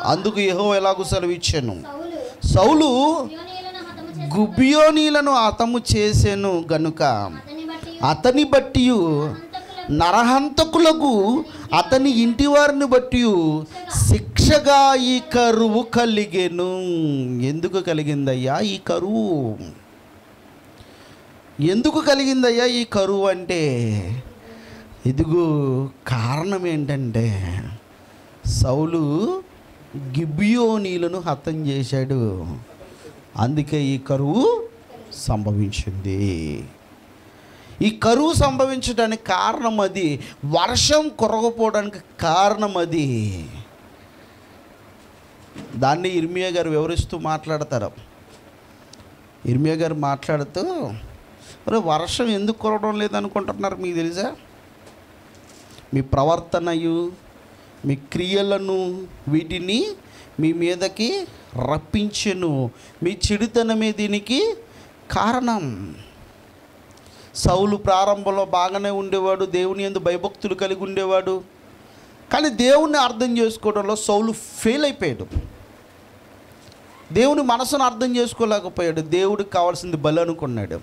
అందుకు యహో ఎలాగూ సెలవిచ్చాను. సౌలు గుబియోనీలను హతము చేశాను గనుక అతని బట్టి నరహంతకులకు అతని ఇంటి వారిని బట్టి శిక్షగా ఈ కరువు కలిగెను. ఎందుకు కలిగిందయ్యా ఈ కరువు? ఎందుకు కలిగిందయ్యా ఈ కరువు అంటే? ఇదిగో కారణం ఏంటంటే సౌలు గిబియోనీలను హతం చేశాడు. అందుకే ఈ కరువు సంభవించింది. ఈ కరువు సంభవించడానికి కారణం అది వర్షం కొరగపోవడానికి కారణం అది. దాన్ని ఇర్మియా గారు వివరిస్తూ మాట్లాడతారు. ఇర్మియా గారు మాట్లాడుతూ అరే వర్షం ఎందుకు కురవడం లేదనుకుంటున్నారు మీకు తెలుసా? మీ ప్రవర్తనయు మీ క్రియలను వీటిని మీ మీదకి రప్పించెను. మీ చెడుతనమే దీనికి కారణం. సౌలు ప్రారంభంలో బాగానే ఉండేవాడు దేవుని ఎందు భయభక్తులు కలిగి ఉండేవాడు. కానీ దేవుణ్ణి అర్థం చేసుకోవడంలో సౌలు ఫెయిల్ అయిపోయాడు. దేవుని మనసును అర్థం చేసుకోలేకపోయాడు. దేవుడికి కావాల్సింది బలి అనుకున్నాడు.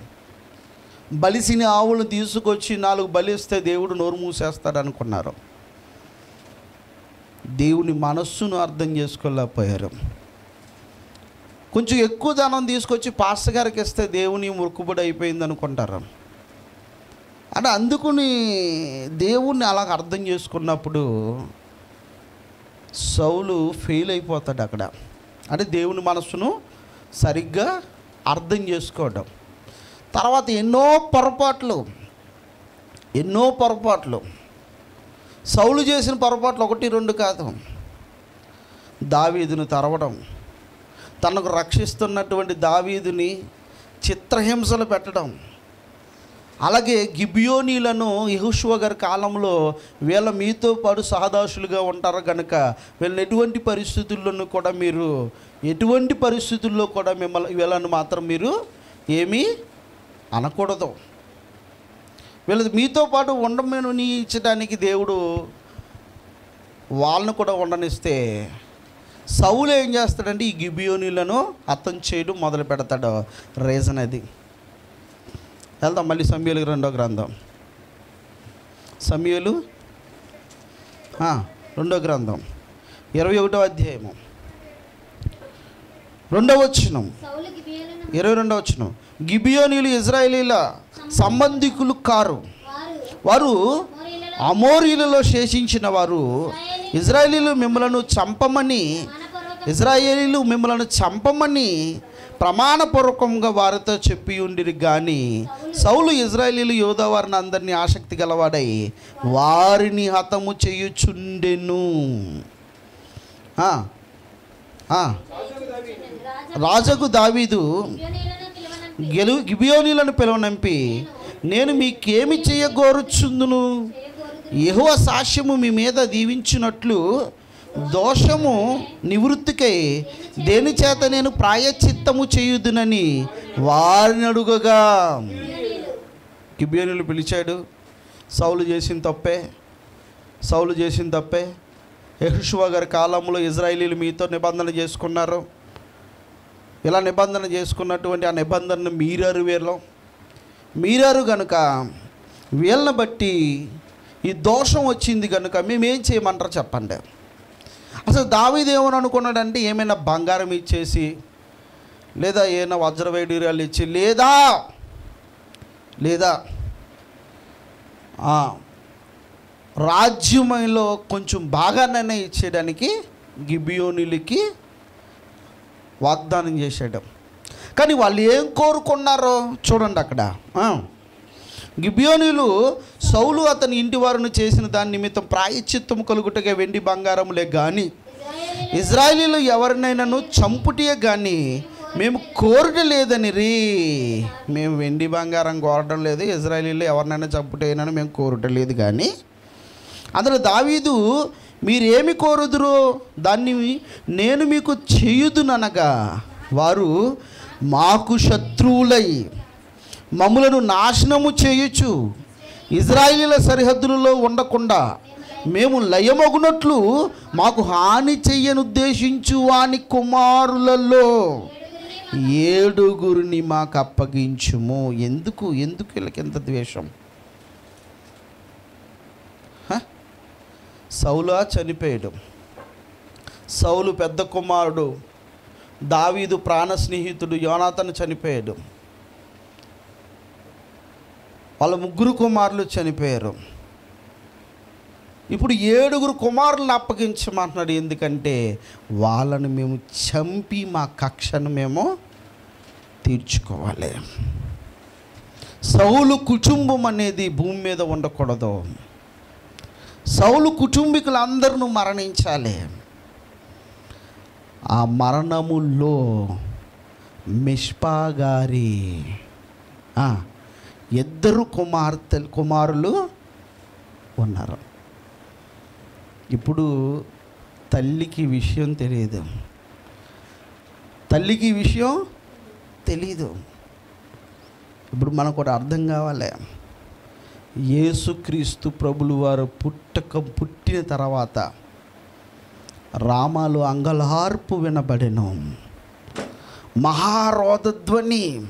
బలిసిన ఆవులను తీసుకొచ్చి నాలుగు బలిస్తే దేవుడు నోరు మూసేస్తాడు అనుకున్నారు. దేవుని మనస్సును అర్థం చేసుకోలేకపోయారు. కొంచెం ఎక్కువ ధనం తీసుకొచ్చి పాస్టర్ గారికి ఇస్తే దేవుని మురుకుబడి అయిపోయింది అనుకుంటారు. అంటే అందుకుని దేవుణ్ణి అలాగ అర్థం చేసుకున్నప్పుడు సౌలు ఫెయిల్ అయిపోతాడు అక్కడ. అంటే దేవుని మనస్సును సరిగ్గా అర్థం చేసుకోవడం. తర్వాత ఎన్నో పొరపాట్లు ఎన్నో పొరపాట్లు. సౌలు చేసిన పొరపాట్లు ఒకటి రెండు కాదు. దావీదును తరవడం. తనకు రక్షిస్తున్నటువంటి దావీదుని చిత్రహింసలు పెట్టడం. అలాగే గిబియోనీలను యహుష్వ గారి కాలంలో వీళ్ళ మీతో పాటు సహదాసులుగా ఉంటారు కనుక వీళ్ళని ఎటువంటి పరిస్థితుల్లోనూ కూడా మీరు ఎటువంటి పరిస్థితుల్లో కూడా మిమ్మల్ని వీళ్ళని మాత్రం మీరు ఏమీ అనకూడదు. వీళ్ళది మీతో పాటు ఉండమనిచ్చడానికి దేవుడు వాళ్ళను కూడా ఉండనిస్తే సౌలు ఏం చేస్తాడంటే ఈ గిబియోనీలను అర్థం చేయడం మొదలు పెడతాడు రీజన్ అది. వెళ్దాం మళ్ళీ సమయలు రెండో గ్రంథం. సమయలు? రెండో గ్రంథం. ఇరవై ఒకటో అధ్యాయము. రెండవ వచనం. ఇరవై రెండవ వచనం. గిబియోనీలు ఇజ్రాయేలీల సంబంధికులు కారు. వారు వారు మోరీలలో అమోరీలలో శేషించిన వారు ఇజ్రాయేలీలు మిమ్మలను చంపమని ఇజ్రాయేలీలు మిమ్మల్ని చంపమని ప్రమాణపూర్వకంగా వారితో చెప్పి ఉండిరి కానీ సౌలు ఇజ్రాయేలీలు యోధా వారిని అందరినీ ఆసక్తి గలవాడై వారిని హతము చేయుచుండెను. రాజకు దావీదు గెలు గిబియోనీలను పిలువనంపి నేను మీకేమి చేయగోరుచుందును? ఎహువ సాక్ష్యము మీ మీద దీవించినట్లు దోషము నివృత్తికై దేని చేత నేను ప్రాయచిత్తము చేయుదునని వారిని అడుగగా. గిబియోనులు పిలిచాడు సౌలు చేసిన తప్పే సౌలు చేసిన తప్పే. యహుషువా గారి కాలంలో ఇజ్రాయిలీలు మీతో నిబంధన చేసుకున్నారు. ఇలా నిబంధన చేసుకున్నటువంటి ఆ నిబంధనను మీరారు వీళ్ళం. మీరారు కనుక వీళ్ళని బట్టి ఈ దోషం వచ్చింది కనుక మేమేం చేయమంటారు చెప్పండి. అసలు దావీదు అనుకున్నాడంటే ఏమైనా బంగారం ఇచ్చేసి లేదా ఏమైనా వజ్రవైడూర్యాలు ఇచ్చి లేదా లేదా ఆ, రాజ్యమైలో కొంచెం బాగానే ఇచ్చేయడానికి గిబియోనిలకి వాగ్దానం చేసేయడం కానీ వాళ్ళు ఏం కోరుకున్నారో చూడండి అక్కడ. గిబియోనులు సౌలు అతని ఇంటి వారిని చేసిన దాని నిమిత్తం ప్రాయశ్చిత్తము కలుగుటగా వెండి బంగారములే కానీ ఇశ్రాయేలీయులు ఇజ్రాయిలీలు ఎవరినైనాను చంపుటియే కానీ మేము కోరడం లేదని రీ మేము వెండి బంగారం కోరడం లేదు ఇజ్రాయిలీలు ఎవరినైనా చంపుటైనా మేము కోరటం లేదు కానీ అందులో దావీదు మీరేమి కోరుదురో దాన్ని నేను మీకు చేయుదుననగా వారు మాకు శత్రువులై మమ్ములను నాశనము చేయొచ్చు ఇజ్రాయిలీల సరిహద్దులలో ఉండకుండా మేము లయమగునట్లు మాకు హాని చెయ్యనుద్దేశించు వాని కుమారులలో. ఏడుగురిని మాకు అప్పగించుము. ఎందుకు? ఎందుకు వీళ్ళకి ఎంత ద్వేషం? సౌలా చనిపోయడం. సౌలు పెద్ద కుమారుడు. దావీదు ప్రాణ స్నేహితుడు యోనాతను చనిపోయాడు. వాళ్ళ ముగ్గురు కుమారులు చనిపోయారు. ఇప్పుడు ఏడుగురు కుమారులను అప్పగించమంటున్నాడు. ఎందుకంటే వాళ్ళని మేము చంపి మా కక్షను మేము తీర్చుకోవాలి. సౌలు కుటుంబం అనేది భూమి మీద ఉండకూడదు. సౌలు కుటుంబీకులందరూ మరణించాలి. ఆ మరణముల్లో మిష్పా గారి ఇద్దరు కుమార్తె కుమారులు ఉన్నారు. ఇప్పుడు తల్లికి విషయం తెలియదు. తల్లికి విషయం తెలీదు. ఇప్పుడు మనకు కూడా అర్థం కావాలి. యేసుక్రీస్తు ప్రభులు వారు పుట్టక పుట్టిన తర్వాత రామాలు అంగలార్పు వినబడెను. మహారోధధ్వని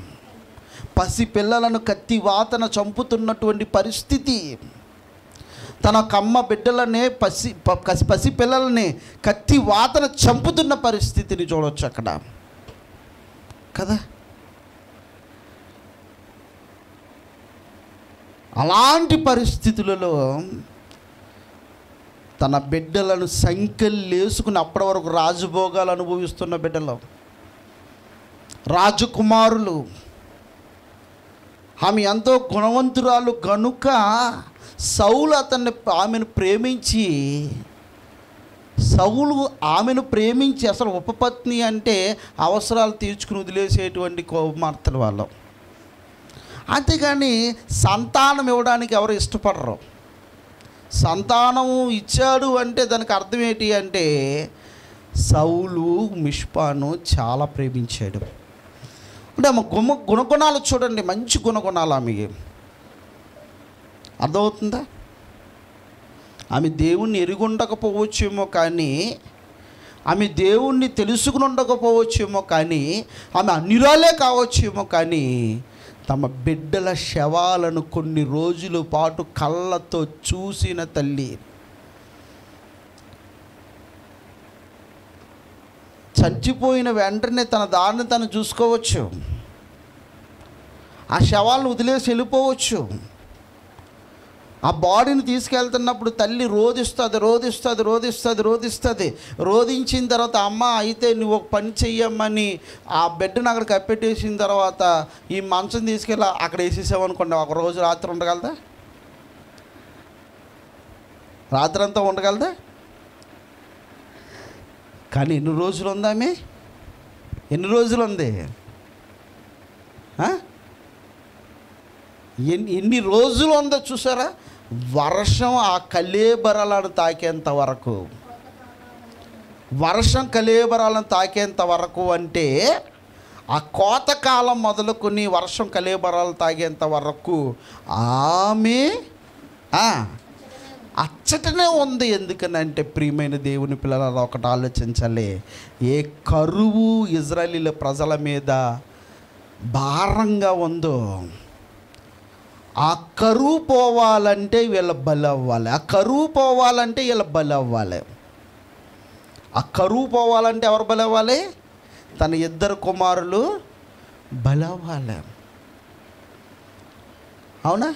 పసి పిల్లలను కత్తి వాతన చంపుతున్నటువంటి పరిస్థితి. తన కమ్మ బిడ్డలనే పసి పసి పిల్లలని కత్తి వాతన చంపుతున్న పరిస్థితిని చూడొచ్చు అక్కడ. కదా? అలాంటి పరిస్థితులలో తన బిడ్డలను సంఖ్యలు లేసుకుని అప్పటి వరకు రాజభోగాలు అనుభవిస్తున్న బిడ్డలు. రాజకుమారులు. ఆమె ఎంతో గుణవంతురాలు కనుక సౌలు అతన్ని ఆమెను ప్రేమించి సౌలు ఆమెను ప్రేమించి అసలు ఉపపత్ని అంటే అవసరాలు తీర్చుకుని వదిలేసేటువంటి కుమార్తెలు వాళ్ళు. అంతేగాని సంతానం ఇవ్వడానికి ఎవరు ఇష్టపడరు. సంతానం ఇచ్చాడు అంటే దానికి అర్థం ఏంటి అంటే సౌలు మిష్పాను చాలా ప్రేమించాడు. అంటే ఆమె గుమ గుణగుణాలు చూడండి మంచి గుణగుణాలు ఆమెకి అర్థమవుతుందా? ఆమె దేవుణ్ణి ఎరిగి ఉండకపోవచ్చేమో కానీ ఆమె దేవుణ్ణి తెలుసుకుని ఉండకపోవచ్చేమో కానీ ఆమె అన్నిరాలే కావచ్చేమో కానీ తమ బిడ్డల శవాలను కొన్ని రోజుల పాటు కళ్ళతో చూసిన తల్లి. చచ్చిపోయిన వెంటనే తన దారిని తను చూసుకోవచ్చు. ఆ శవాలను వదిలేసి వెళ్ళిపోవచ్చు. ఆ బాడీని తీసుకెళ్తున్నప్పుడు తల్లి రోధిస్తుంది రోధిస్తుంది రోధిస్తుంది రోధిస్తుంది. రోధించిన తర్వాత అమ్మ అయితే నువ్వు ఒక పని చెయ్యమ్మని ఆ బెడ్ని అక్కడ కప్పెట్టేసిన తర్వాత ఈ మంచం తీసుకెళ్ళి అక్కడ వేసేసామనుకోండి ఒక రోజు రాత్రి ఉండగలదా? రాత్రి అంతా ఉండగలదా? కానీ ఎన్ని రోజులు ఉందామే ఎన్ని రోజులు ఉంది? ఎన్ని ఎన్ని రోజులు ఉందో చూసారా? వర్షం ఆ కలేబరాలను తాకేంత వరకు. వర్షం కలేబరాలను తాకేంత వరకు అంటే ఆ కోతకాలం మొదలుకొని వర్షం కలేబరాలు తాగేంత వరకు ఆమె అచ్చటనే ఉంది. ఎందుకనంటే ప్రియమైన దేవుని పిల్లల ఒకటి ఆలోచించాలి ఏ కరువు ఇజ్రాయలీల ప్రజల మీద భారంగా ఉందో ఆ కరువు పోవాలంటే వీళ్ళ బలి అవ్వాలి ఆ కరువు పోవాలంటే వీళ్ళ బలి అవ్వాలి ఆ కరువు పోవాలంటే ఎవరు బలి అవ్వాలి తన ఇద్దరు కుమారులు బలి అవ్వాలి అవునా?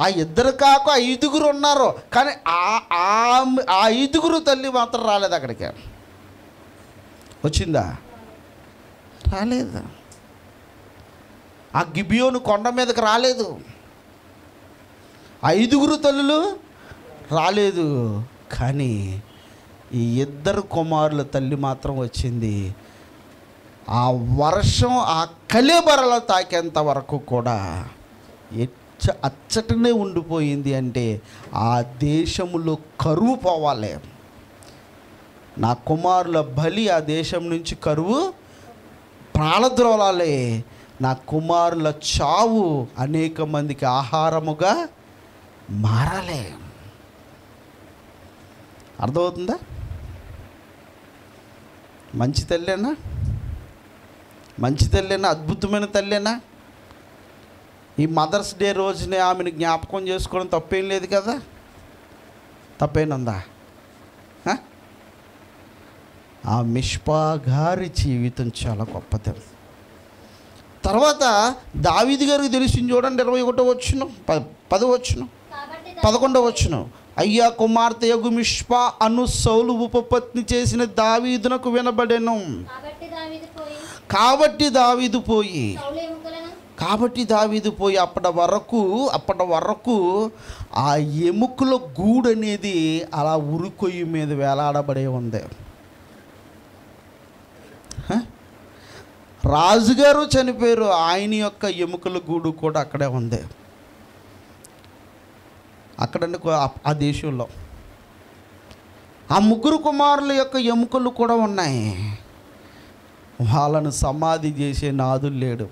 ఆ ఇద్దరు కాక ఐదుగురు ఉన్నారు కానీ ఆ ఆ- ఆ ఐదుగురు తల్లి మాత్రం రాలేదు అక్కడికి. వచ్చిందా? రాలేదు. ఆ గిబియోను కొండ మీదకి రాలేదు. ఐదుగురు తల్లులు రాలేదు కానీ ఈ ఇద్దరు కుమారుల తల్లి మాత్రం వచ్చింది. ఆ వర్షం ఆ కలేబరల తాకేంత వరకు కూడా అచ్చ అచ్చటనే ఉండిపోయింది అంటే ఆ దేశములో కరువు పోవాలి. నా కుమారుల బలి ఆ దేశం నుంచి కరువు ప్రాణద్రోలాలే. నా కుమారుల చావు అనేక మందికి ఆహారముగా మారాలే. అర్థమవుతుందా? మంచి తల్లేనా? మంచి తల్లేనా? అద్భుతమైన తల్లేనా? ఈ మదర్స్ డే రోజునే ఆమెను జ్ఞాపకం చేసుకోవడం తప్పేం లేదు కదా? తప్పేనుందా? ఆ? మిష్పా గారి జీవితం చాలా గొప్పది. తర్వాత దావీది గారికి తెలిసింది చూడండి ఇరవై ఒకటో వచ్చును ప పది వచ్చును పదకొండవ వచ్చును అయ్యా కుమార్తె యగు మిష్పా అను సౌలు ఉపపత్ని చేసిన దావీదునకు వినబడెను. కాబట్టి దావీదు పోయి కాబట్టి దావీదు పోయి అప్పటి వరకు అప్పటి వరకు ఆ ఎముకల గూడు అనేది అలా ఉరికొయ్యి మీద వేలాడబడే ఉంది. రాజుగారు చనిపోయారు ఆయన యొక్క ఎముకల గూడు కూడా అక్కడే ఉంది. అక్కడండి ఆ- ఆ దేశంలో. ఆ ముగ్గురు కుమారుల యొక్క ఎముకలు కూడా ఉన్నాయి. వాళ్ళను సమాధి చేసే నాదులు లేడు.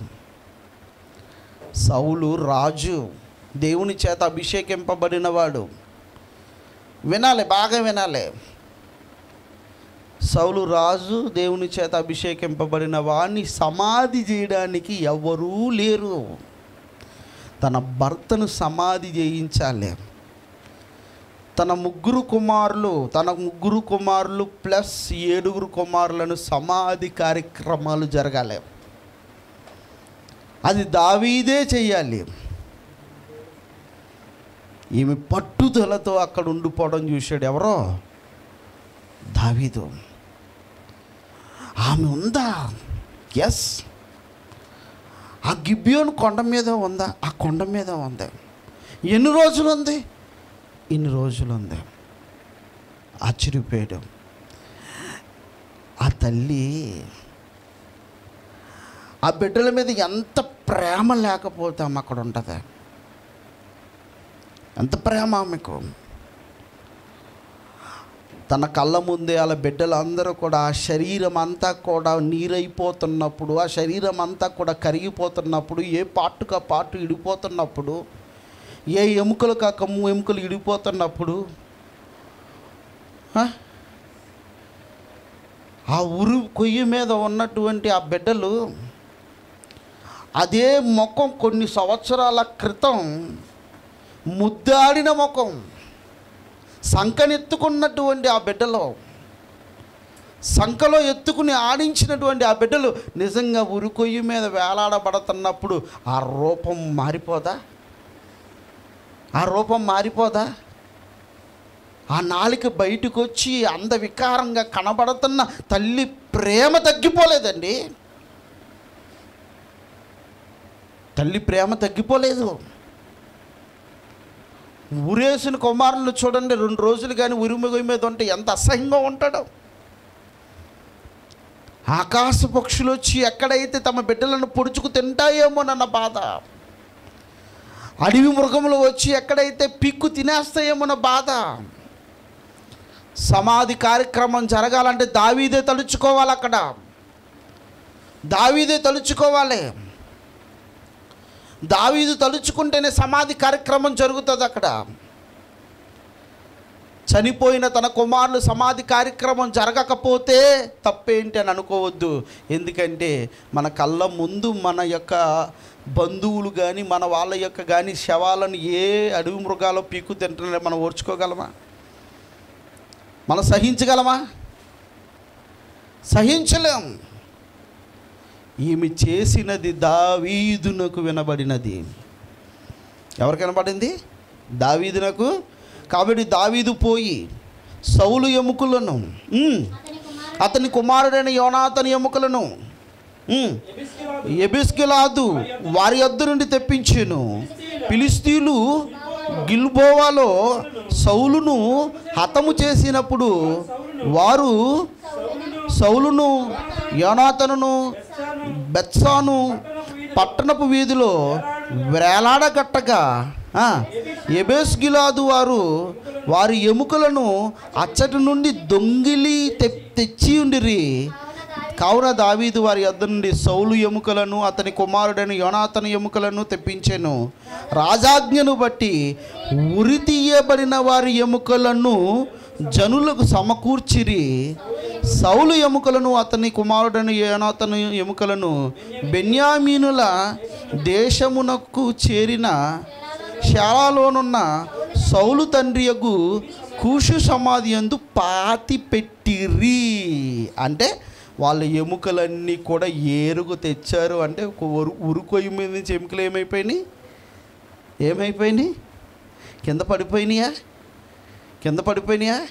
సౌలు రాజు దేవుని చేత అభిషేకింపబడినవాడు. వినాలి బాగా వినాలి. సౌలు రాజు దేవుని చేత అభిషేకింపబడిన వాడిని సమాధి చేయడానికి ఎవరూ లేరు. తన భర్తను సమాధి చేయించాలి. తన ముగ్గురు కుమారులు తన ముగ్గురు కుమారులు ప్లస్ ఏడుగురు కుమారులను సమాధి కార్యక్రమాలు జరగాలి. అది దావీదే చెయ్యాలి. ఈమె పట్టుదలతో అక్కడ ఉండిపోవడం చూశాడు ఎవరో? దావీదు. ఆమె ఉందా? ఎస్ ఆ గిబ్బియోన్ కొండ మీద ఉందా? ఆ కొండ మీద ఉంది. ఎన్ని రోజులు ఉంది? ఇన్ని రోజులు ఉంది. ఆశ్చర్యపోయాడు. ఆ తల్లి ఆ బిడ్డల మీద ఎంత ప్రేమ లేకపోతే ఆమె అక్కడ ఉంటుంది ఎంత ప్రేమ ఆమెకు తన కళ్ళ ముందే వాళ్ళ బిడ్డలందరూ కూడా ఆ శరీరం అంతా కూడా నీరైపోతున్నప్పుడు ఆ శరీరం అంతా కూడా కరిగిపోతున్నప్పుడు ఏ పాటుగా పాటు ఇడిపోతున్నప్పుడు ఏ ఎముకలు కాక ఎముకలు ఇడిపోతున్నప్పుడు ఆ? ఆ ఉరు కొయ్యి మీద ఉన్నటువంటి ఆ బిడ్డలు అదే ముఖం కొన్ని సంవత్సరాల క్రితం ముద్దాడిన ముఖం సంకనెత్తుకున్నటువంటి ఆ బిడ్డలో సంఖలో ఎత్తుకుని ఆడించినటువంటి ఆ బిడ్డలు నిజంగా ఉరికొయ్యి మీద వేలాడబడుతున్నప్పుడు ఆ రూపం మారిపోదా? ఆ రూపం మారిపోదా? ఆ నాలిక బయటకు వచ్చి అంద వికారంగా కనబడుతున్న తల్లి ప్రేమ తగ్గిపోలేదండి. తల్లి ప్రేమ తగ్గిపోలేదు. ఊరేసిన కుమారులు చూడండి రెండు రోజులు కానీ ఉరిమిగొయ్య మీద ఉంటే ఎంత అసహ్యంగా ఉంటాడో. ఆకాశ పక్షులు వచ్చి ఎక్కడైతే తమ బిడ్డలను పొడుచుకు తింటాయేమోనన్న బాధ. అడవి మృగములు వచ్చి ఎక్కడైతే పిక్కు తినేస్తాయేమోన్న బాధ. సమాధి కార్యక్రమం జరగాలంటే దావీదే తలుచుకోవాలి అక్కడ. దావీదే తలుచుకోవాలి. దావీదు తలుచుకుంటేనే సమాధి కార్యక్రమం జరుగుతుంది అక్కడ. చనిపోయిన తన కుమారులు సమాధి కార్యక్రమం జరగకపోతే తప్పేంటి అని అనుకోవద్దు. ఎందుకంటే మన కళ్ళ ముందు మన యొక్క బంధువులు కానీ మన వాళ్ళ యొక్క కానీ శవాలను ఏ అడవి మృగాలో పీకు తింటున్నారో మనం ఓర్చుకోగలమా? మనం సహించగలమా? సహించలేం. ఈమె చేసినది దావీదునకు వినబడినది. ఎవరికి వినబడింది? దావీదునకు. కాబట్టి దావీదు పోయి సౌలు ఎముకలను అతని కుమారుడైన యోనాతని ఎముకలను ఎబిస్కిలాదు వారి యొద్ద నుండి తెప్పించాను. పిలిస్తీలు గిల్బోవాలో సౌలును హతము చేసినప్పుడు వారు సౌలును యోనాతనును బెత్సాను పట్టణపు వీధిలో వేలాడగట్టగా ఎబేస్ ఎబేస్గిలాదు వారు వారి ఎముకలను అచ్చటి నుండి దొంగిలి తె- తెచ్చి ఉండిరి. కావున దావీదు వారి యొద్ద నుండి సౌలు ఎముకలను అతని కుమారుడైన యోనాతన ఎముకలను తెప్పించాను. రాజాజ్ఞను బట్టి ఉరి తీయబడిన వారి ఎముకలను జనులకు సమకూర్చిరి. సౌలు ఎముకలను అతని కుమారుడని ఏనాతను ఎముకలను బెన్యామీనుల దేశమునకు చేరిన శాలలోనున్న సౌలు తండ్రియగు కూషు సమాధి ఎందు పాతి పెట్టిరి అంటే వాళ్ళ ఎముకలన్నీ కూడా ఏరుగు తెచ్చారు. అంటే ఉరుకొయ్యి మీద నుంచి ఎముకలు ఏమైపోయినాయి? ఏమైపోయినాయి? కింద పడిపోయినాయా? కింద పడిపోయినాయా?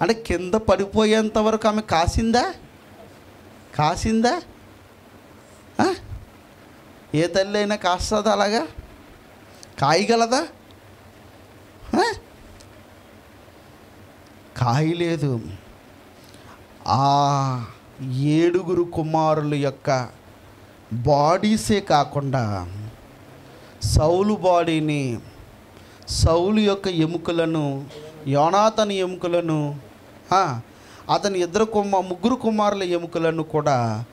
అంటే కింద పడిపోయేంత వరకు ఆమె కాసిందా? కాసిందా? ఏ తల్లి అయినా కాస్తుందా అలాగా? కాయగలదా? కాయలేదు. ఆ ఏడుగురు కుమారుల యొక్క బాడీసే కాకుండా సౌలు బాడీని సౌలు యొక్క ఎముకలను యోనాతని ఎముకలను అతని ఇద్దరు కుమ ముగ్గురు కుమారుల ఎముకలను కూడా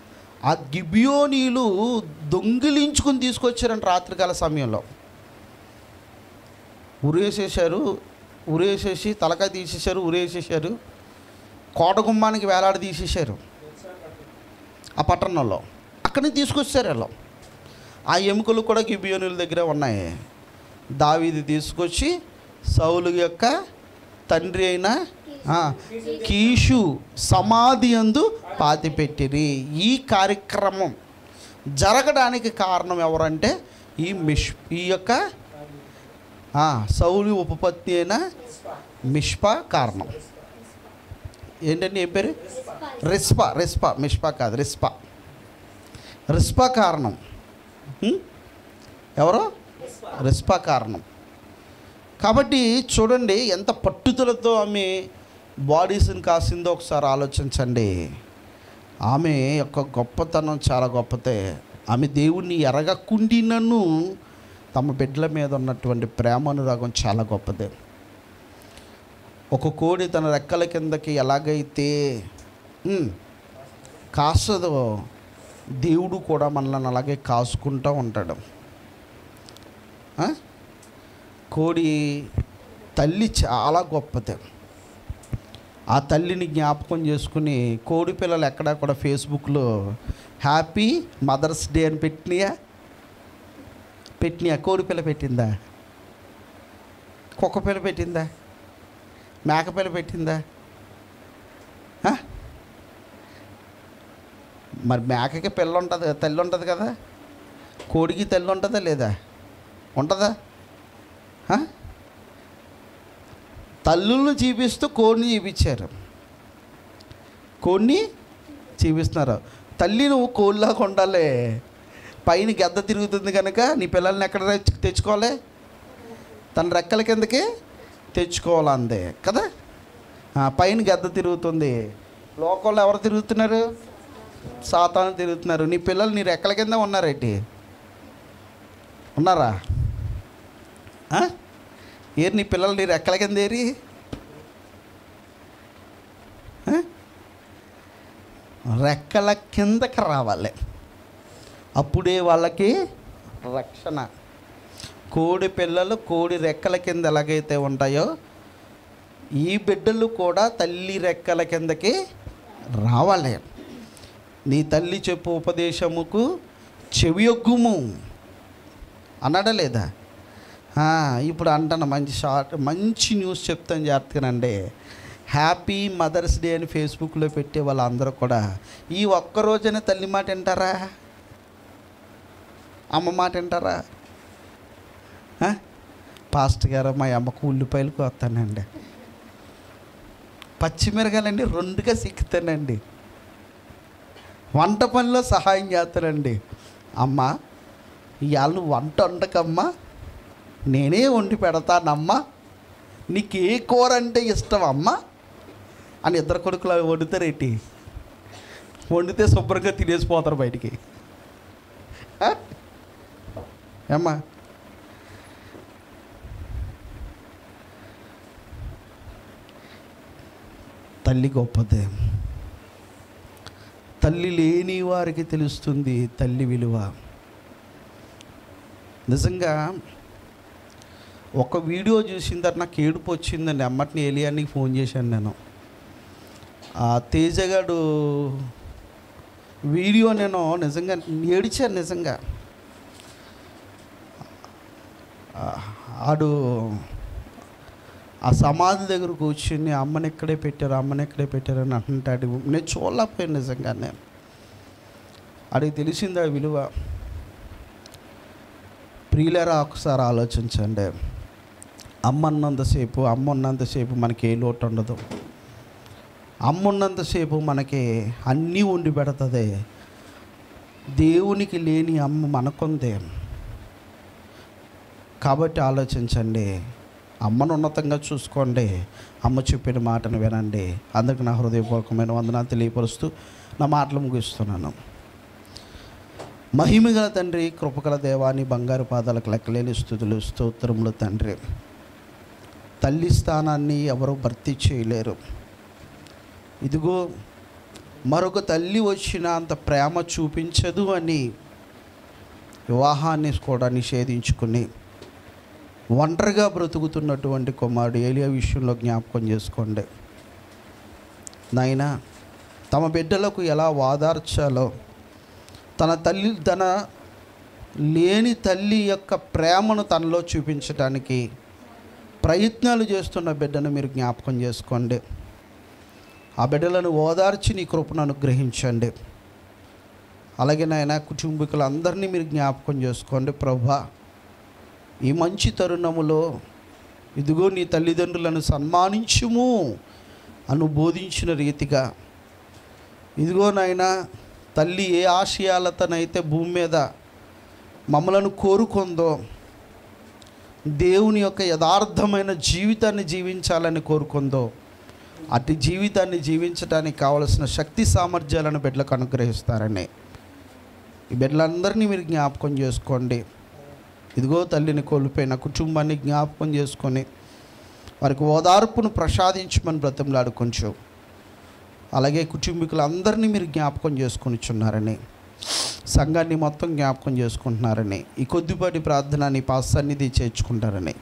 ఆ గిబియోనీలు దొంగిలించుకుని తీసుకొచ్చారంట రాత్రికాల సమయంలో. ఉరేసేసారు ఉరేసేసి తలకాయ తీసేశారు ఉరేసేసారు కోట వేలాడ తీసేశారు ఆ పట్టణంలో. అక్కడి నుంచి తీసుకొచ్చారు వాళ్ళు. ఆ ఎముకలు కూడా గిబియోనుల దగ్గర ఉన్నాయి. దావీది తీసుకొచ్చి సౌలు యొక్క తండ్రి అయిన కీషు సమాధి అందు పాతిపెట్టిరి ఈ కార్యక్రమం జరగడానికి కారణం ఎవరంటే ఈ మిష్ ఈ యొక్క ఆ, సౌలు ఉపపత్తి అయిన మిష్పా కారణం. ఏంటండి ఏం పేరు? రిస్పా రిస్పా మిష్పా కాదు రిస్పా. రిస్పా కారణం. ఎవరు? రిస్పా కారణం. కాబట్టి చూడండి ఎంత పట్టుదలతో ఆమె బాడీస్ని కాసిందో ఒకసారి ఆలోచించండి. ఆమె యొక్క గొప్పతనం చాలా గొప్పతే. ఆమె దేవుణ్ణి ఎరగకుండినను తమ బిడ్డల మీద ఉన్నటువంటి ప్రేమ అనురాగం చాలా గొప్పదే. ఒక కోడి తన రెక్కల కిందకి ఎలాగైతే కాసదో దేవుడు కూడా మనల్ని అలాగే కాసుకుంటూ ఉంటాడు. కోడి తల్లి చాలా గొప్పది. ఆ తల్లిని జ్ఞాపకం చేసుకుని కోడి పిల్లలు ఎక్కడా కూడా ఫేస్బుక్లో హ్యాపీ మదర్స్ డే అని పెట్టినయా? పెట్టినయా? కోడి పిల్ల పెట్టిందా? కుక్క పిల్ల పెట్టిందా? మేక పిల్ల పెట్టిందా? మరి మేకకి పిల్ల ఉంటుంది తల్లి ఉంటుంది కదా? కోడికి తల్లి ఉంటుందా లేదా? ఉంటుందా? తల్లులను చూపిస్తూ కోడిని చూపించారు కోడిని చూపిస్తున్నారు తల్లి నువ్వు కోళ్ళలాగా ఉండాలి. పైన గెద్ద తిరుగుతుంది కనుక నీ పిల్లల్ని ఎక్కడ తెచ్చుకోవాలి? తన రెక్కల కిందకి తెచ్చుకోవాలందే. కదా? పైన గద్ద తిరుగుతుంది. లోకంలో ఎవరు తిరుగుతున్నారు? సాతాను తిరుగుతున్నారు. నీ పిల్లలు నీ రెక్కల కింద ఉన్నారేంటి? ఉన్నారా? ఏరు నీ పిల్లలు నీ రెక్కల కింద ఏరి? రెక్కల కిందకి రావాలి. అప్పుడే వాళ్ళకి రక్షణ. కోడి పిల్లలు కోడి రెక్కల కింద ఎలాగైతే ఉంటాయో ఈ బిడ్డలు కూడా తల్లి రెక్కల కిందకి రావాలి. నీ తల్లి చెప్పు ఉపదేశముకు చెవియొగ్గుము. అన్నాడా లేదా? ఇప్పుడు అంటాను మంచి షార్ట్ మంచి న్యూస్ చెప్తాను జాగ్రత్తగానండి. హ్యాపీ మదర్స్ డే అని ఫేస్బుక్లో పెట్టే వాళ్ళందరూ కూడా ఈ ఒక్క రోజైనా తల్లి మాట వింటారా? అమ్మ మాట వింటారా? పాస్ట్ పాస్టర్ గారు మా అమ్మకు ఉల్లిపాయలు కోస్తానండి పచ్చిమిరకాయలండి రెండుగా సిక్కుతానండి. వంట పనిలో సహాయం చేస్తానండి. అమ్మ ఇవాళ వంట వండకమ్మా. నేనే వండి పెడతానమ్మా. నీకు ఏ కూర అంటే ఇష్టం అమ్మా. అని ఇద్దరు కొడుకులు అవి వండుతారేంటి? వండితే శుభ్రంగా తినేసిపోతారు బయటికి. ఏమ్మా? తల్లి గొప్పదే. తల్లి లేని వారికి తెలుస్తుంది తల్లి విలువ. నిజంగా ఒక వీడియో చూసిన తర్వాత నాకు ఏడుపు వచ్చిందండి. అమ్మటిని ఏలియానికి ఫోన్ చేశాను నేను. ఆ తేజగాడు వీడియో నేను నిజంగా ఏడిచాను నిజంగా. ఆడు ఆ సమాధి దగ్గర కూర్చుని అమ్మని ఎక్కడే పెట్టారు అమ్మని ఎక్కడే పెట్టారు అని అంటుంటాడు. నేను చూడలేకపోయాను నేను. అడిగి తెలిసింది ఆ విలువ. ప్రియులరా ఒకసారి ఆలోచించండి. అమ్మ ఉన్నంతసేపు అమ్మ ఉన్నంతసేపు మనకి ఏ లోటు ఉండదు అమ్మ ఉన్నంతసేపు మనకి అన్నీ ఉండి పెడుతుంది. దేవునికి లేని అమ్మ మనకుందే. కాబట్టి ఆలోచించండి. అమ్మను ఉన్నతంగా చూసుకోండి. అమ్మ చెప్పిన మాటను వినండి. అందుకు నా హృదయపూర్వకమైన వందనాలు తెలియపరుస్తూ నా మాటలు ముగిస్తున్నాను. మహిమగల తండ్రి కృపగల దేవాన్ని బంగారు పాదాలకు లెక్కలేని స్థుతులు స్తోత్రములు తండ్రి. తల్లి స్థానాన్ని ఎవరు భర్తీ చేయలేరు. ఇదిగో మరొక తల్లి వచ్చిన అంత ప్రేమ చూపించదు అని వివాహాన్ని కూడా నిషేధించుకుని ఒంటరిగా బ్రతుకుతున్నటువంటి కుమారుడు ఏలియా విషయంలో జ్ఞాపకం చేసుకోండి. నాయన తమ బిడ్డలకు ఎలా వాదార్చాలో తన తల్లి తన లేని తల్లి యొక్క ప్రేమను తనలో చూపించడానికి ప్రయత్నాలు చేస్తున్న బిడ్డను మీరు జ్ఞాపకం చేసుకోండి. ఆ బిడ్డలను ఓదార్చి నీ కృపను అనుగ్రహించండి. అలాగే నాయన కుటుంబీకులందరినీ మీరు జ్ఞాపకం చేసుకోండి. ప్రభా ఈ మంచి తరుణములో ఇదిగో నీ తల్లిదండ్రులను సన్మానించుము అను బోధించిన రీతిగా. ఇదిగో నాయన తల్లి ఏ ఆశయాలతనైతే భూమి మీద మమ్మలను కోరుకుందో దేవుని యొక్క యథార్థమైన జీవితాన్ని జీవించాలని కోరుకుందో అటు జీవితాన్ని జీవించడానికి కావలసిన శక్తి సామర్థ్యాలను బిడ్డలకు అనుగ్రహిస్తారని. ఈ బిడ్డలందరినీ మీరు జ్ఞాపకం చేసుకోండి. ఇదిగో తల్లిని కోల్పోయిన కుటుంబాన్ని జ్ఞాపకం చేసుకొని వారికి ఓదార్పును ప్రసాదించమని బ్రతంలాడుకొంచు అలాగే కుటుంబీకులందరినీ మీరు జ్ఞాపకం చేసుకొనిచున్నారని. సంఘాన్ని మొత్తం జ్ఞాపకం చేసుకుంటున్నారని ఈ కొద్దిపాటి ప్రార్థన నీ పాస్ సన్నిధి చేర్చుకుంటారని.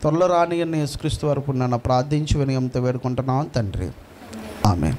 త్వరలో రాని యేసుక్రీస్తు వరకు నన్ను ప్రార్థించి వినయంతో వేడుకుంటున్నాను తండ్రి. ఆమె